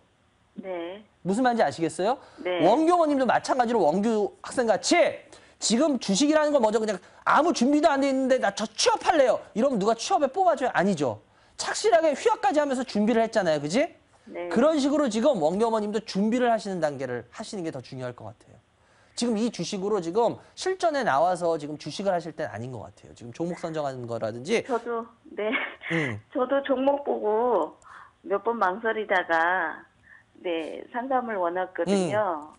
네. 무슨 말인지 아시겠어요? 네. 원경호님도 마찬가지로 원규 학생 같이 지금 주식이라는 걸 먼저 그냥 아무 준비도 안 돼 있는데 나 저 취업할래요. 이러면 누가 취업에 뽑아줘요? 아니죠. 착실하게 휴학까지 하면서 준비를 했잖아요. 그지? 네. 그런 식으로 지금 원경어머님도 준비를 하시는 단계를 하시는 게 더 중요할 것 같아요. 지금 이 주식으로 지금 실전에 나와서 지금 주식을 하실 땐 아닌 것 같아요. 지금 종목 선정하는 거라든지 저도 네. 음. 저도 종목 보고 몇 번 망설이다가 네 상담을 원했거든요.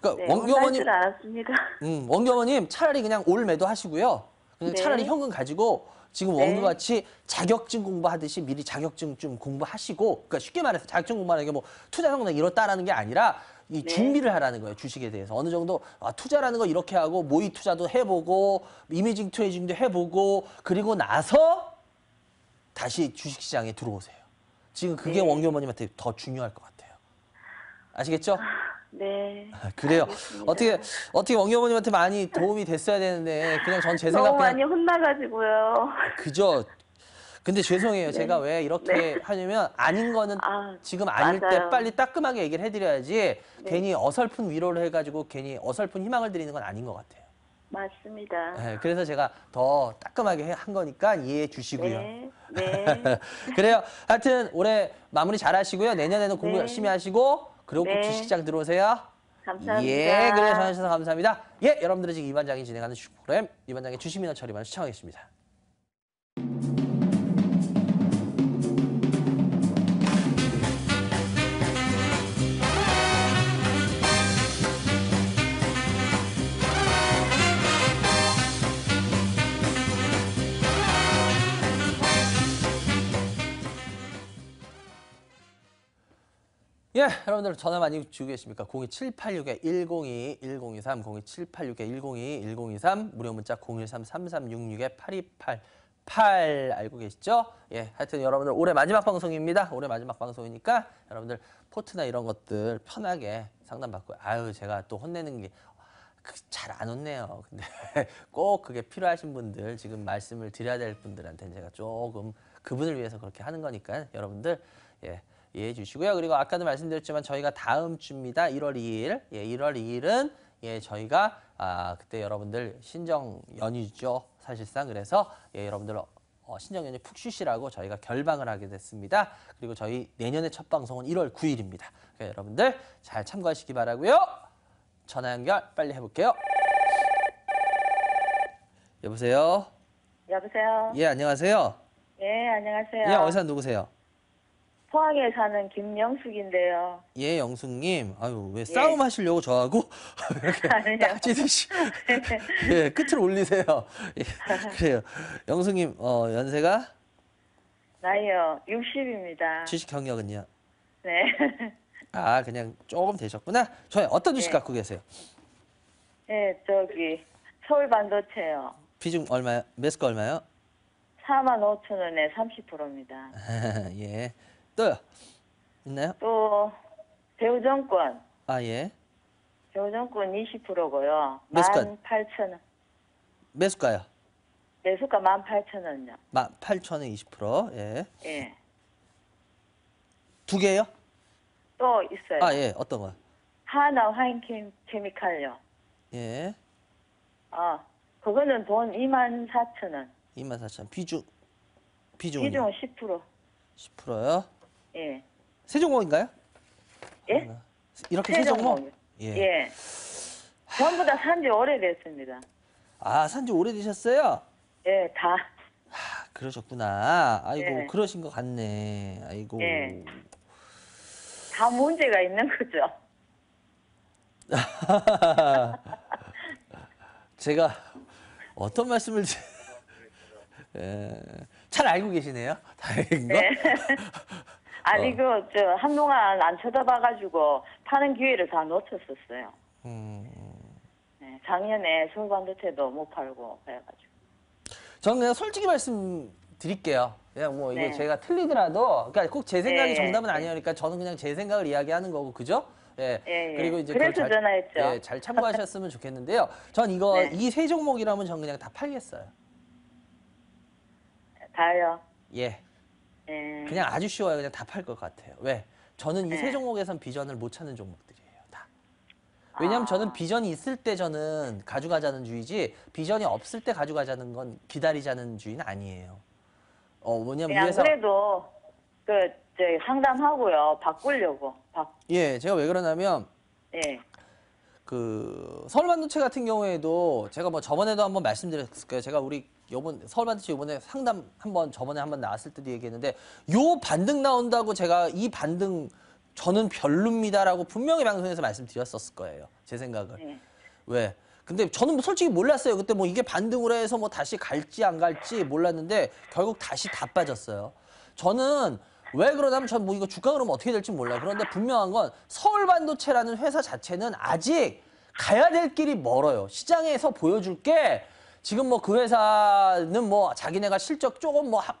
그러니까 네, 줄 알았습니다. 음, 원기 어머님 차라리 그냥 올 매도 하시고요. 네. 차라리 현금 가지고 지금 네. 원기 같이 자격증 공부하듯이 미리 자격증 좀 공부하시고 그러니까 쉽게 말해서 자격증 공부하는 게 뭐 투자 성능 이렇다라는 게 아니라 이 네. 준비를 하라는 거예요 주식에 대해서 어느 정도 아, 투자라는 거 이렇게 하고 모의 투자도 해보고 이미징 트레이딩도 해보고 그리고 나서 다시 주식시장에 들어오세요. 지금 그게 네. 원기 어머님한테 더 중요할 것 같아요. 아시겠죠? 네. 아, 그래요. 알겠습니다. 어떻게 어떻게 원기 어머님한테 많이 도움이 됐어야 되는데 그냥 전 제 생각 너무 그냥 많이 혼나가지고요. 그저 근데 죄송해요. 제가 왜 이렇게 네. 하냐면 아닌 거는 아, 지금 아닐 때 맞아요. 빨리 따끔하게 얘기를 해드려야지 네. 괜히 어설픈 위로를 해가지고 괜히 어설픈 희망을 드리는 건 아닌 것 같아요. 맞습니다. 네, 그래서 제가 더 따끔하게 해- 한 거니까 이해해 주시고요. 네. 네. 그래요. 하여튼 올해 마무리 잘 하시고요. 내년에는 공부 네. 열심히 하시고 그리고 꼭 네. 주식시장 들어오세요. 감사합니다. 예, 그래 전해주셔서 감사합니다. 예, 여러분들은 지금 이반장이 진행하는 주식 프로그램 이반장의 주식민원 처리만 시청하겠습니다. 예, 여러분들 전화 많이 주고 계십니까? 02786-102, 1023, 02786-102, 1023, 무료 문자 013-3366-8288 알고 계시죠? 예, 하여튼 여러분들 올해 마지막 방송입니다. 올해 마지막 방송이니까 여러분들 포트나 이런 것들 편하게 상담받고 아유, 제가 또 혼내는 게 잘안 혼내요. 근데 꼭 그게 필요하신 분들 지금 말씀을 드려야 될 분들한테는 제가 조금 그분을 위해서 그렇게 하는 거니까 여러분들 예, 이해해 주시고요. 그리고 아까도 말씀드렸지만 저희가 다음 주입니다. 1월 2일. 예, 1월 2일은 예, 저희가 아, 그때 여러분들 신정 연휴죠. 사실상 그래서 예, 여러분들 어, 신정 연휴 푹 쉬시라고 저희가 결방을 하게 됐습니다. 그리고 저희 내년의 첫 방송은 1월 9일입니다. 그러니까 여러분들 잘 참고하시기 바라고요. 전화 연결 빨리 해볼게요. 여보세요. 여보세요. 예 안녕하세요. 예, 안녕하세요. 예 어디서 누구세요? 포항에 사는 김영숙인데요. 예 영숙님. 아유 왜 싸움 하시려고 저하고 이렇게 아니요. 딱지듯이 예 끝을 올리세요. 예, 그래요. 영숙님 어 연세가 나이요 60입니다. 주식 경력은요? 네. 아 그냥 조금 되셨구나. 저희 어떤 주식 네. 갖고 계세요? 네, 저기 서울 반도체요. 비중 얼마요? 매수가 얼마요? 4만 5천 원에 30%입니다. 예. 또요? 있나요? 또 배우정권, 아 예. 배우정권 20%고요. 몇 시간? 18,000원. 매수가요? 매수가 18,000원요. 8,000에 20%. 예. 예. 두 개요? 또 있어요. 아 예. 어떤 거? 하나 화인 케- 케미칼요. 예. 아, 그거는 돈 24,000원. 24,000. 비중 비중은요? 비중은 10%. 10%요. 예. 세종목인가요? 예? 이렇게? 세종목이요. 예. 예. 전부 다 산지 오래됐습니다. 아, 산지 오래되셨어요? 예, 다. 아, 그러셨구나. 아이고, 예. 그러신 것 같네. 아이고. 예. 다 문제가 있는 거죠. 제가 어떤 말씀을 드- 예, 잘 알고 계시네요. 다행인 거. 네. 아니, 어. 그, 저, 한동안 안 쳐다봐가지고 파는 기회를 다 놓쳤었어요. 음, 네, 작년에 서울 반도체도 못 팔고, 그래가지고. 저는 그냥 솔직히 말씀드릴게요. 그냥 뭐 이게 네. 제가 틀리더라도, 그러니까 꼭 제 생각이 네, 정답은 네. 아니니까 저는 그냥 제 생각을 이야기하는 거고, 그죠? 예. 예, 예. 그리고 이제 그래서 그걸 전화했죠. 예, 잘 참고하셨으면 좋겠는데요. 전 이거 네. 이세 종목이라면 전 그냥 다 팔겠어요. 다요. 예. 예. 그냥 아주 쉬워요. 그냥 다팔것 같아요. 왜? 저는 이세 네. 종목에선 비전을 못 찾는 종목들이에요. 다. 왜냐면 아. 저는 비전이 있을 때 저는 가져가자는 주의지 비전이 없을 때 가져가자는 건 기다리자는 주의는 아니에요. 어, 뭐냐면 그냥 위에서 그래도, 그, 저, 상담하고요. 바꾸려고. 바, 예, 제가 왜 그러냐면 예. 그 서울반도체 같은 경우에도 제가 뭐 저번에도 한번 말씀드렸을 거예요. 제가 우리 요번 서울반도체 요번에 상담 한번 저번에 한번 나왔을 때도 얘기했는데 요 반등 나온다고 제가 이 반등 저는 별로입니다라고 분명히 방송에서 말씀드렸었을 거예요. 제 생각을. 네. 왜? 근데 저는 뭐 솔직히 몰랐어요. 그때 뭐 이게 반등으로 해서 뭐 다시 갈지 안 갈지 몰랐는데 결국 다시 다 빠졌어요. 저는 왜 그러냐면 전 뭐 이거 주가 그러면 어떻게 될지 몰라요. 그런데 분명한 건 서울반도체라는 회사 자체는 아직 가야 될 길이 멀어요. 시장에서 보여줄 게 지금 뭐 그 회사는 뭐 자기네가 실적 조금 뭐 하-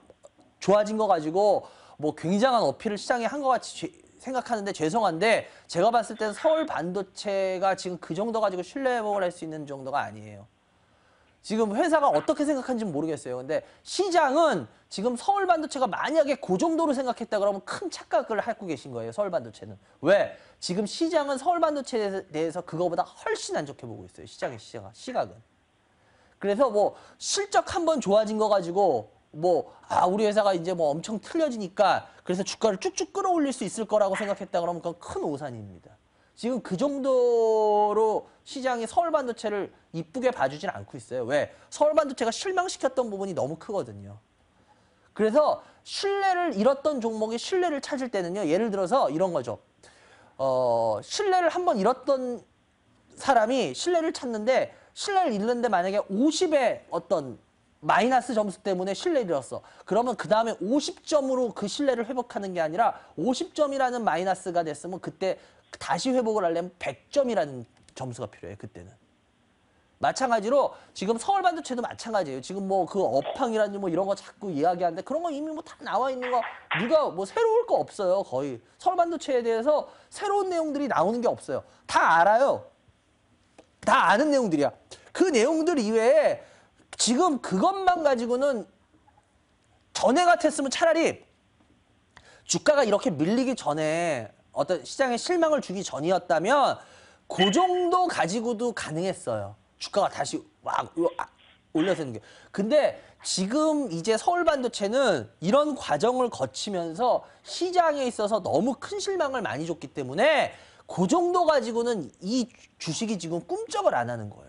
좋아진 거 가지고 뭐 굉장한 어필을 시장에 한 것 같이 죄- 생각하는데 죄송한데 제가 봤을 때는 서울 반도체가 지금 그 정도 가지고 신뢰 회복을 할 수 있는 정도가 아니에요. 지금 회사가 어떻게 생각하는지 모르겠어요. 근데 시장은 지금 서울 반도체가 만약에 그 정도로 생각했다 그러면 큰 착각을 하고 계신 거예요. 서울 반도체는. 왜? 지금 시장은 서울 반도체에 대해서 그거보다 훨씬 안 좋게 보고 있어요. 시장의 시각, 시각은. 그래서 뭐 실적 한 번 좋아진 거 가지고 뭐 아 우리 회사가 이제 뭐 엄청 틀려지니까 그래서 주가를 쭉쭉 끌어올릴 수 있을 거라고 생각했다 그러면 그건 큰 오산입니다. 지금 그 정도로 시장이 서울 반도체를 이쁘게 봐주진 않고 있어요. 왜? 서울 반도체가 실망시켰던 부분이 너무 크거든요. 그래서 신뢰를 잃었던 종목이 신뢰를 찾을 때는요. 예를 들어서 이런 거죠. 어, 신뢰를 한번 잃었던 사람이 신뢰를 찾는데 신뢰를 잃는데 만약에 50의 어떤 마이너스 점수 때문에 신뢰를 잃었어. 그러면 그 다음에 50점으로 그 신뢰를 회복하는 게 아니라 50점이라는 마이너스가 됐으면 그때 다시 회복을 하려면 100점이라는 점수가 필요해요. 그때는. 마찬가지로 지금 서울 반도체도 마찬가지예요. 지금 뭐 그 업황이라든지 뭐 이런 거 자꾸 이야기하는데 그런 거 이미 뭐 다 나와 있는 거 누가 뭐 새로울 거 없어요. 거의 서울 반도체에 대해서 새로운 내용들이 나오는 게 없어요. 다 알아요. 다 아는 내용들이야. 그 내용들 이외에 지금 그것만 가지고는 전에 같았으면 차라리 주가가 이렇게 밀리기 전에 어떤 시장에 실망을 주기 전이었다면 그 정도 가지고도 가능했어요. 주가가 다시 와 올려서는 게. 근데 지금 이제 서울 반도체는 이런 과정을 거치면서 시장에 있어서 너무 큰 실망을 많이 줬기 때문에 그 정도 가지고는 이 주식이 지금 꿈쩍을 안 하는 거예요.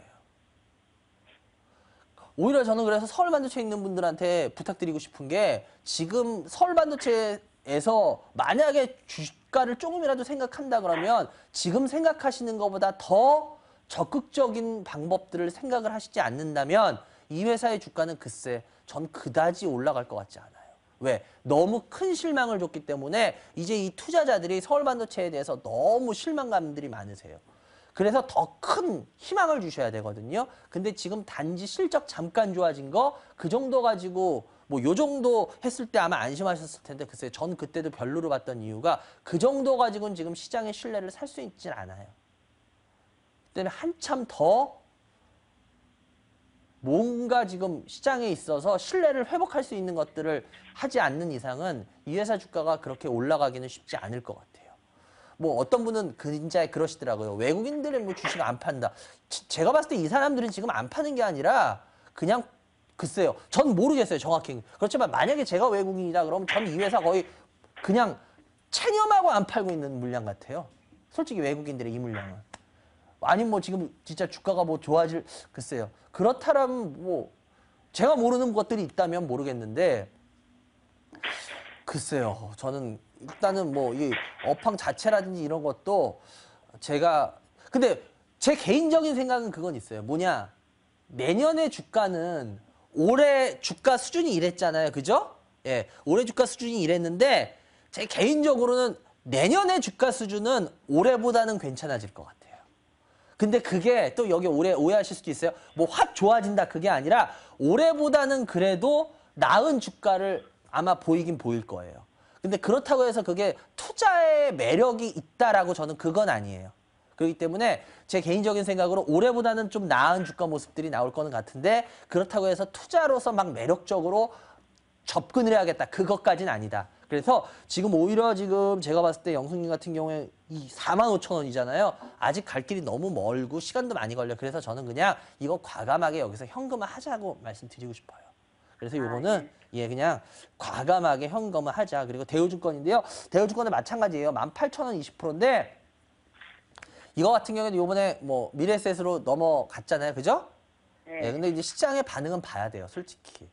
오히려 저는 그래서 서울 반도체에 있는 분들한테 부탁드리고 싶은 게 지금 서울 반도체에서 만약에 주가를 조금이라도 생각한다 그러면 지금 생각하시는 것보다 더 적극적인 방법들을 생각을 하시지 않는다면 이 회사의 주가는 글쎄 전 그다지 올라갈 것 같지 않아요. 왜? 너무 큰 실망을 줬기 때문에 이제 이 투자자들이 서울 반도체에 대해서 너무 실망감들이 많으세요. 그래서 더 큰 희망을 주셔야 되거든요. 근데 지금 단지 실적 잠깐 좋아진 거 그 정도 가지고 뭐 요 정도 했을 때 아마 안심하셨을 텐데 글쎄 전 그때도 별로로 봤던 이유가 그 정도 가지고는 지금 시장의 신뢰를 살 수 있진 않아요. 그때는 한참 더 뭔가 지금 시장에 있어서 신뢰를 회복할 수 있는 것들을 하지 않는 이상은 이 회사 주가가 그렇게 올라가기는 쉽지 않을 것 같아요. 뭐 어떤 분은 진짜 그러시더라고요. 외국인들은 뭐 주식 안 판다. 지- 제가 봤을 때 이 사람들은 지금 안 파는 게 아니라 그냥 글쎄요. 전 모르겠어요. 정확히. 그렇지만 만약에 제가 외국인이다 그러면 전 이 회사 거의 그냥 체념하고 안 팔고 있는 물량 같아요. 솔직히 외국인들의 이 물량은. 아니면 뭐 지금 진짜 주가가 뭐 좋아질 글쎄요. 그렇다면 뭐 제가 모르는 것들이 있다면 모르겠는데 글쎄요. 저는 일단은 뭐 이 업황 자체라든지 이런 것도 제가 근데 제 개인적인 생각은 그건 있어요. 뭐냐? 내년의 주가는 올해 주가 수준이 이랬잖아요. 그죠? 예. 올해 주가 수준이 이랬는데 제 개인적으로는 내년의 주가 수준은 올해보다는 괜찮아질 것 같아요. 근데 그게 또 여기 올해 오해하실 수도 있어요. 뭐 확 좋아진다 그게 아니라 올해보다는 그래도 나은 주가를 아마 보이긴 보일 거예요. 근데 그렇다고 해서 그게 투자의 매력이 있다라고 저는 그건 아니에요. 그렇기 때문에 제 개인적인 생각으로 올해보다는 좀 나은 주가 모습들이 나올 거는 같은데 그렇다고 해서 투자로서 막 매력적으로 접근을 해야겠다. 그것까지는 아니다. 그래서 지금 오히려 지금 제가 봤을 때 영숙님 같은 경우에 이 4만 5천 원이잖아요. 아직 갈 길이 너무 멀고 시간도 많이 걸려. 그래서 저는 그냥 이거 과감하게 여기서 현금화 하자고 말씀드리고 싶어요. 그래서 요거는 예 그냥 과감하게 현금화 하자. 그리고 대우증권인데요. 대우증권은 마찬가지예요. 18,000원 20%인데 이거 같은 경우에는 요번에 뭐 미래셋으로 넘어갔잖아요. 그죠? 네. 예, 근데 이제 시장의 반응은 봐야 돼요, 솔직히.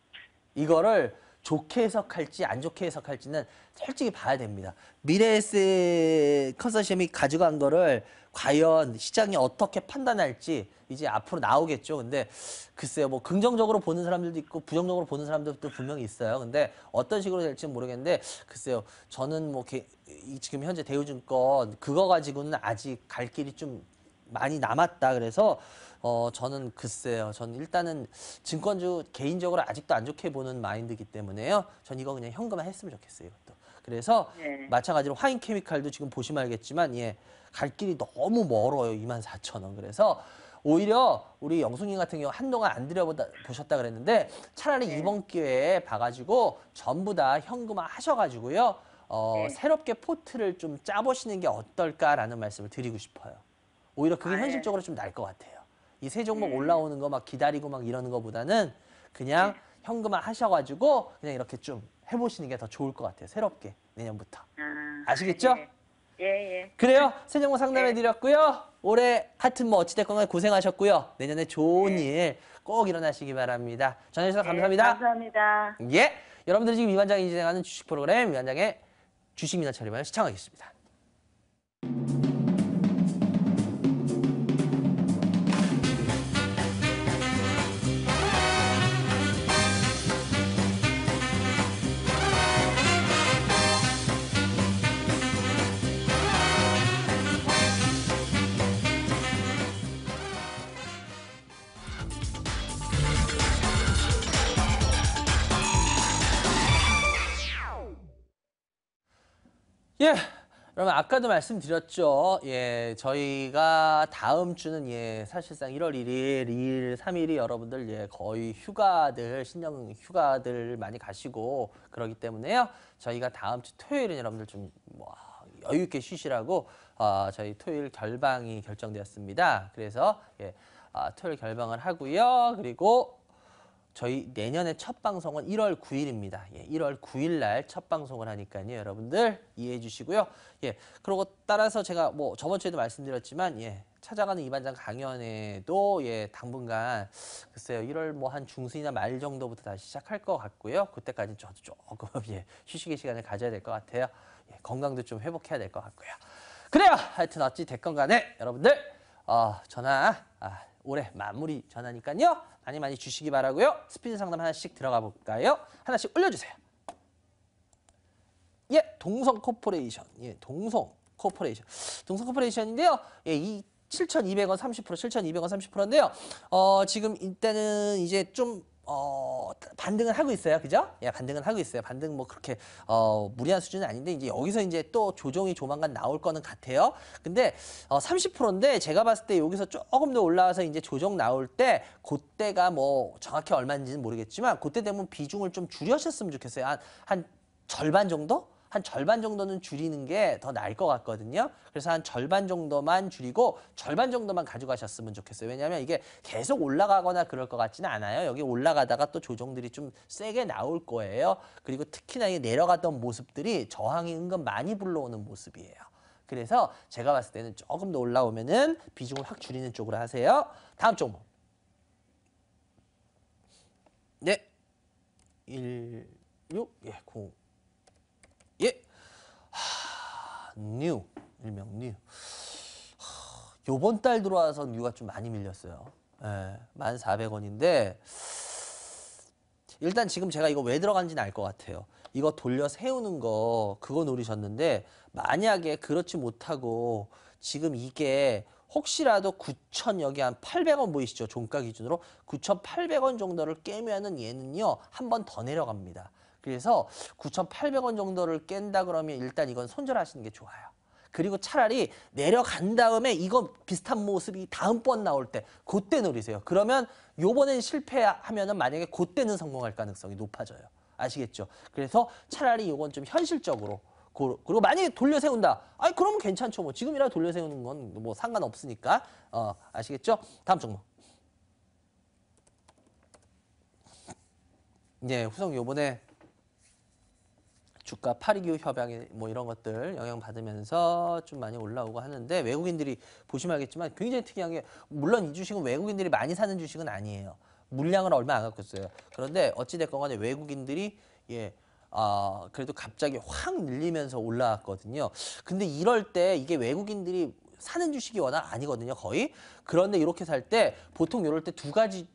이거를 좋게 해석할지 안 좋게 해석할지는 솔직히 봐야 됩니다. 미래에셋 컨소시엄이 가져간 거를 과연 시장이 어떻게 판단할지 이제 앞으로 나오겠죠. 근데 글쎄요, 뭐 긍정적으로 보는 사람들도 있고 부정적으로 보는 사람들도 분명히 있어요. 근데 어떤 식으로 될지는 모르겠는데 글쎄요, 저는 뭐 개- 이 지금 현재 대우증권 그거 가지고는 아직 갈 길이 좀 많이 남았다. 그래서 어 저는 글쎄요. 저는 일단은 증권주 개인적으로 아직도 안 좋게 보는 마인드이기 때문에요. 전 이거 그냥 현금화 했으면 좋겠어요. 이것도. 그래서 네. 마찬가지로 화인 케미칼도 지금 보시면 알겠지만 예. 갈 길이 너무 멀어요. 24,000원. 그래서 오히려 우리 영숙님 같은 경우 한동안 안 들여보다 보셨다 그랬는데 차라리 이번 기회에 봐가지고 전부 다 현금화 하셔가지고요. 어, 네. 새롭게 포트를 좀 짜보시는 게 어떨까라는 말씀을 드리고 싶어요. 오히려 그게 아, 네. 현실적으로 좀 나을 것 같아요. 이 세 종목 올라오는 거 막 기다리고 막 이러는 거보다는 그냥 네. 현금화 하셔가지고 그냥 이렇게 좀 해보시는 게 더 좋을 것 같아요. 새롭게 내년부터. 아, 아시겠죠? 예. 예, 예. 그래요. 세 종목 상담해 네. 드렸고요. 올해 하여튼 뭐 어찌됐건 간에 고생하셨고요. 내년에 좋은 일 꼭 일어나시기 바랍니다. 전해주셔서 네, 감사합니다. 감사합니다. 예. 여러분들이 지금 이반장이 진행하는 주식 프로그램 이반장의 주식 민원 처리만 시청하겠습니다. 여러분 아까도 말씀드렸죠. 예, 저희가 다음 주는 예, 사실상 1월 1일, 2일, 3일이 여러분들 예, 거의 휴가들, 신령 휴가들 많이 가시고 그러기 때문에요. 저희가 다음 주 토요일은 여러분들 좀 뭐, 여유 있게 쉬시라고 어, 저희 토요일 결방이 결정되었습니다. 그래서 예, 아, 토요일 결방을 하고요. 그리고 저희 내년에 첫 방송은 1월 9일입니다. 예, 1월 9일 날 첫 방송을 하니까요. 여러분들 이해해 주시고요. 예. 그리고 따라서 제가 뭐 저번 주에도 말씀드렸지만 예. 찾아가는 이반장 강연에도 예, 당분간 글쎄요. 1월 뭐 한 중순이나 말 정도부터 다시 시작할 것 같고요. 그때까지는 저도 조금 예, 휴식의 시간을 가져야 될 것 같아요. 예, 건강도 좀 회복해야 될 것 같고요. 그래요. 하여튼 어찌 됐건 간에 여러분들 어, 전화 아, 올해 마무리 전화니까요. 많이 많이 주시기 바라고요. 스피드 상담 하나씩 들어가 볼까요? 하나씩 올려주세요. 예, 동성 코퍼레이션. 예, 동성 코퍼레이션. 동성 코퍼레이션인데요. 예, 이 7,200원 30%, 7,200원 30%인데요. 어, 지금 이때는 이제 좀 어, 반등을 하고 있어요. 그죠? 예, 반등은 하고 있어요. 반등 뭐 그렇게 어, 무리한 수준은 아닌데 이제 여기서 이제 또 조정이 조만간 나올 거는 같아요. 근데 어, 30%인데 제가 봤을 때 여기서 조금 더 올라와서 이제 조정 나올 때 그때가 뭐 정확히 얼마인지는 모르겠지만 그때 되면 비중을 좀 줄이셨으면 좋겠어요. 한, 한 절반 정도? 한 절반 정도는 줄이는 게 더 나을 것 같거든요. 그래서 한 절반 정도만 줄이고 절반 정도만 가져가셨으면 좋겠어요. 왜냐하면 이게 계속 올라가거나 그럴 것 같지는 않아요. 여기 올라가다가 또 조정들이 좀 세게 나올 거예요. 그리고 특히나 이 내려갔던 모습들이 저항이 은근 많이 불러오는 모습이에요. 그래서 제가 봤을 때는 조금 더 올라오면은 비중을 확 줄이는 쪽으로 하세요. 다음 종목. 네. 1, 6, 예, 0. 예. 하, 뉴. 일명 뉴. 하, 요번 달 들어와서 뉴가 좀 많이 밀렸어요. 예, 1,400원인데 일단 지금 제가 이거 왜 들어간지는 알 것 같아요. 이거 돌려 세우는 거 그거 노리셨는데 만약에 그렇지 못하고 지금 이게 혹시라도 9천 여기 한 800원 보이시죠? 종가 기준으로 9,800원 정도를 깨면은 얘는요 한 번 더 내려갑니다. 그래서 9,800원 정도를 깬다 그러면 일단 이건 손절하시는 게 좋아요. 그리고 차라리 내려간 다음에 이거 비슷한 모습이 다음번 나올 때 그때 노리세요. 그러면 요번엔 실패하면 은 만약에 그때는 성공할 가능성이 높아져요. 아시겠죠? 그래서 차라리 요건 좀 현실적으로 고- 그리고 만약에 돌려 세운다. 아니 그러면 괜찮죠. 뭐 지금이라 돌려 세우는 건 뭐 상관없으니까. 어, 아시겠죠? 다음 종목. 네, 후성 요번에 주가 파리기후 협약에 뭐 이런 것들 영향 받으면서 좀 많이 올라오고 하는데 외국인들이 보시면 알겠지만 굉장히 특이한 게 물론 이 주식은 외국인들이 많이 사는 주식은 아니에요. 물량을 얼마 안 갖고 있어요. 그런데 어찌 됐건 간에 외국인들이 예. 아, 그래도 갑자기 확 밀리면서 올라왔거든요. 근데 이럴 때 이게 외국인들이 사는 주식이 워낙 아니거든요, 거의. 그런데 이렇게 살 때 보통 이럴 때 두 가지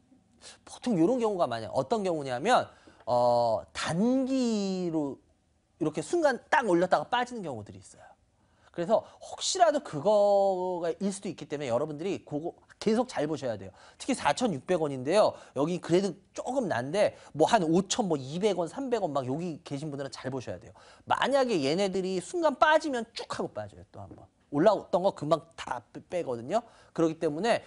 보통 이런 경우가 많아요. 어떤 경우냐면 어, 단기로 이렇게 순간 딱 올렸다가 빠지는 경우들이 있어요. 그래서 혹시라도 그거가 일 수도 있기 때문에 여러분들이 그거 계속 잘 보셔야 돼요. 특히 4,600원인데요. 여기 그래도 조금 난데 뭐 한 5,000, 뭐 200원, 300원 막 여기 계신 분들은 잘 보셔야 돼요. 만약에 얘네들이 순간 빠지면 쭉 하고 빠져요. 또 한번. 올라왔던 거 금방 다 빼- 빼거든요. 그렇기 때문에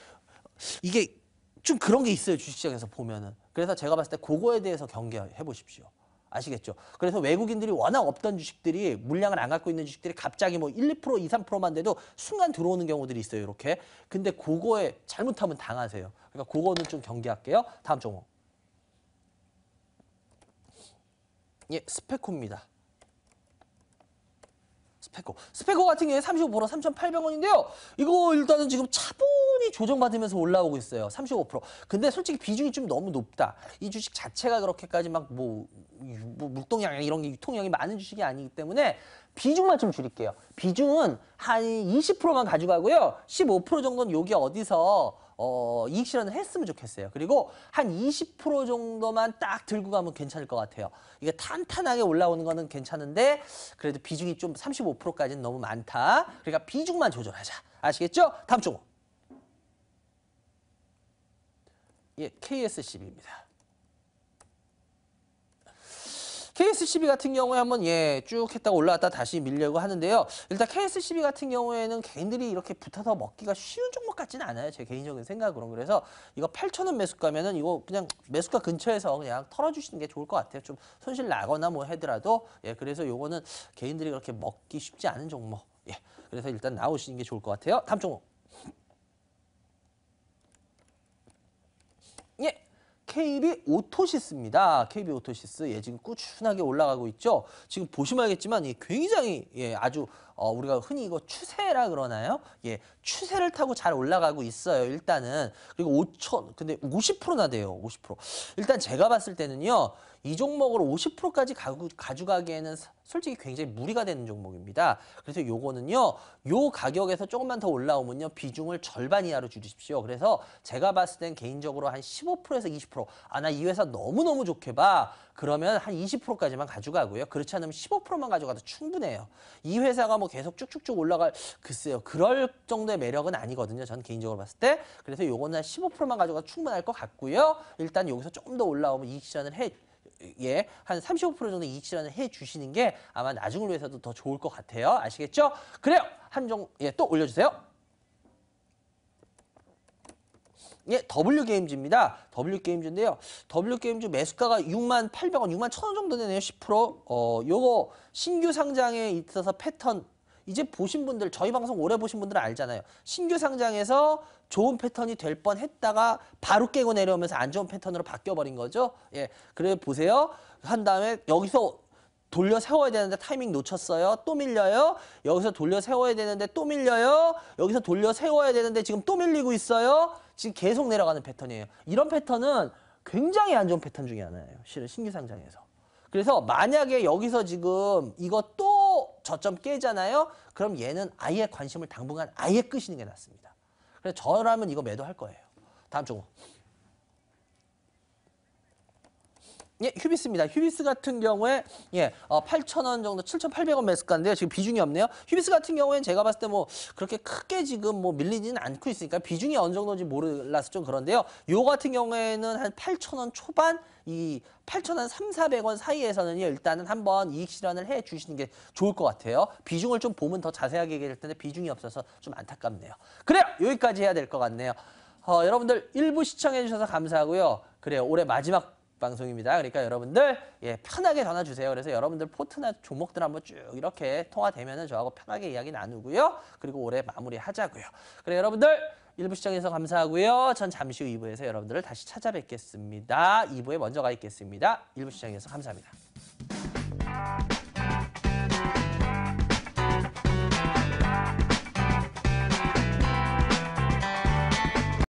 이게 좀 그런 게 있어요. 주식시장에서 보면은. 그래서 제가 봤을 때 그거에 대해서 경계해 보십시오. 아시겠죠? 그래서 외국인들이 워낙 없던 주식들이 물량을 안 갖고 있는 주식들이 갑자기 뭐 1, 2%, 2, 3%만 돼도 순간 들어오는 경우들이 있어요. 이렇게. 근데 그거에 잘못하면 당하세요. 그러니까 그거는 좀 경계할게요. 다음 종목. 예, 스페코입니다. 스페코. 스페코 같은 경우에 35% 3,800원인데요. 이거 일단은 지금 차분히 조정받으면서 올라오고 있어요. 35%. 근데 솔직히 비중이 좀 너무 높다. 이 주식 자체가 그렇게까지 막뭐 물동량 이런 게 유통량이 많은 주식이 아니기 때문에 비중만 좀 줄일게요. 비중은 한 20%만 가져가고요. 15% 정도는 여기 어디서 어, 이익 실현을 했으면 좋겠어요. 그리고 한 20% 정도만 딱 들고 가면 괜찮을 것 같아요. 이게 탄탄하게 올라오는 거는 괜찮은데 그래도 비중이 좀 35%까지는 너무 많다. 그러니까 비중만 조절하자. 아시겠죠? 다음 종목. 예, KS12입니다. KS12 같은 경우에 한번 예, 쭉 했다가 올라왔다 다시 밀려고 하는데요. 일단 KS12 같은 경우에는 개인들이 이렇게 붙어서 먹기가 쉬운 종목 같지는 않아요. 제 개인적인 생각으로. 그래서 이거 8,000원 매수가면은 이거 그냥 매수가 근처에서 그냥 털어주시는 게 좋을 것 같아요. 좀 손실 나거나 뭐 하더라도 예, 그래서 요거는 개인들이 그렇게 먹기 쉽지 않은 종목. 예, 그래서 일단 나오시는 게 좋을 것 같아요. 다음 종목. 예. KB 오토시스입니다. KB 오토시스 예 지금 꾸준하게 올라가고 있죠. 지금 보시면 알겠지만 예, 굉장히 예 아주 어, 우리가 흔히 이거 추세라 그러나요? 예 추세를 타고 잘 올라가고 있어요. 일단은 그리고 5천 근데 50%나 돼요. 50% 일단 제가 봤을 때는요 이 종목을 50%까지 가구, 가져가기에는 사- 솔직히 굉장히 무리가 되는 종목입니다. 그래서 요거는요, 요 가격에서 조금만 더 올라오면요, 비중을 절반 이하로 줄이십시오. 그래서 제가 봤을 땐 개인적으로 한 15%에서 20%. 아, 나 이 회사 너무너무 좋게 봐. 그러면 한 20%까지만 가져가고요. 그렇지 않으면 15%만 가져가도 충분해요. 이 회사가 뭐 계속 쭉쭉쭉 올라갈, 글쎄요. 그럴 정도의 매력은 아니거든요. 전 개인적으로 봤을 때. 그래서 요거는 한 15%만 가져가도 충분할 것 같고요. 일단 여기서 조금 더 올라오면 이익 실현을 해, 예, 한 35% 정도 이익 실현을 해 주시는 게 아마 나중을 위해서도 더 좋을 것 같아요. 아시겠죠? 그래요. 한종 예, 또 올려 주세요. 예, W 게임즈입니다. W 게임즈인데요. W 게임즈 매수가가 6만 800원, 6만 1000원 정도 되네요. 10%. 어, 요거 신규 상장에 있어서 패턴 이제 보신 분들 저희 방송 오래 보신 분들은 알잖아요. 신규 상장에서 좋은 패턴이 될 뻔 했다가 바로 깨고 내려오면서 안 좋은 패턴으로 바뀌어 버린 거죠. 예. 그래 보세요. 한 다음에 여기서 돌려 세워야 되는데 타이밍 놓쳤어요. 또 밀려요. 여기서 돌려 세워야 되는데 또 밀려요. 여기서 돌려 세워야 되는데 지금 또 밀리고 있어요. 지금 계속 내려가는 패턴이에요. 이런 패턴은 굉장히 안 좋은 패턴 중에 하나예요. 실은 신규 상장에서. 그래서 만약에 여기서 지금 이거 또 저점 깨잖아요. 그럼 얘는 아예 관심을 당분간 아예 끄시는 게 낫습니다. 그래서 저라면 이거 매도할 거예요. 다음 종목. 예, 휴비스입니다. 휴비스 같은 경우에 예, 어, 8,000원 정도, 7,800원 매수가인데요. 지금 비중이 없네요. 휴비스 같은 경우에는 제가 봤을 때 뭐 그렇게 크게 지금 뭐 밀리지는 않고 있으니까 비중이 어느 정도인지 몰라서 좀 그런데요. 요 같은 경우에는 한 8,000원 초반 이 8,000원 3, 400원 사이에서는요. 일단은 한번 이익 실현을 해 주시는 게 좋을 것 같아요. 비중을 좀 보면 더 자세하게 얘기할 텐데 비중이 없어서 좀 안타깝네요. 그래요. 여기까지 해야 될 것 같네요. 어, 여러분들 일부 시청해 주셔서 감사하고요. 그래요. 올해 마지막 방송입니다. 그러니까 여러분들 예, 편하게 전화 주세요. 그래서 여러분들 포트나 종목들 한번 쭉 이렇게 통화되면은 저하고 편하게 이야기 나누고요. 그리고 올해 마무리 하자고요. 그래 여러분들 일부 시청해서 감사하고요. 전 잠시 후 2부에서 여러분들을 다시 찾아뵙겠습니다. 2부에 먼저 가 있겠습니다. 일부 시청에서 감사합니다.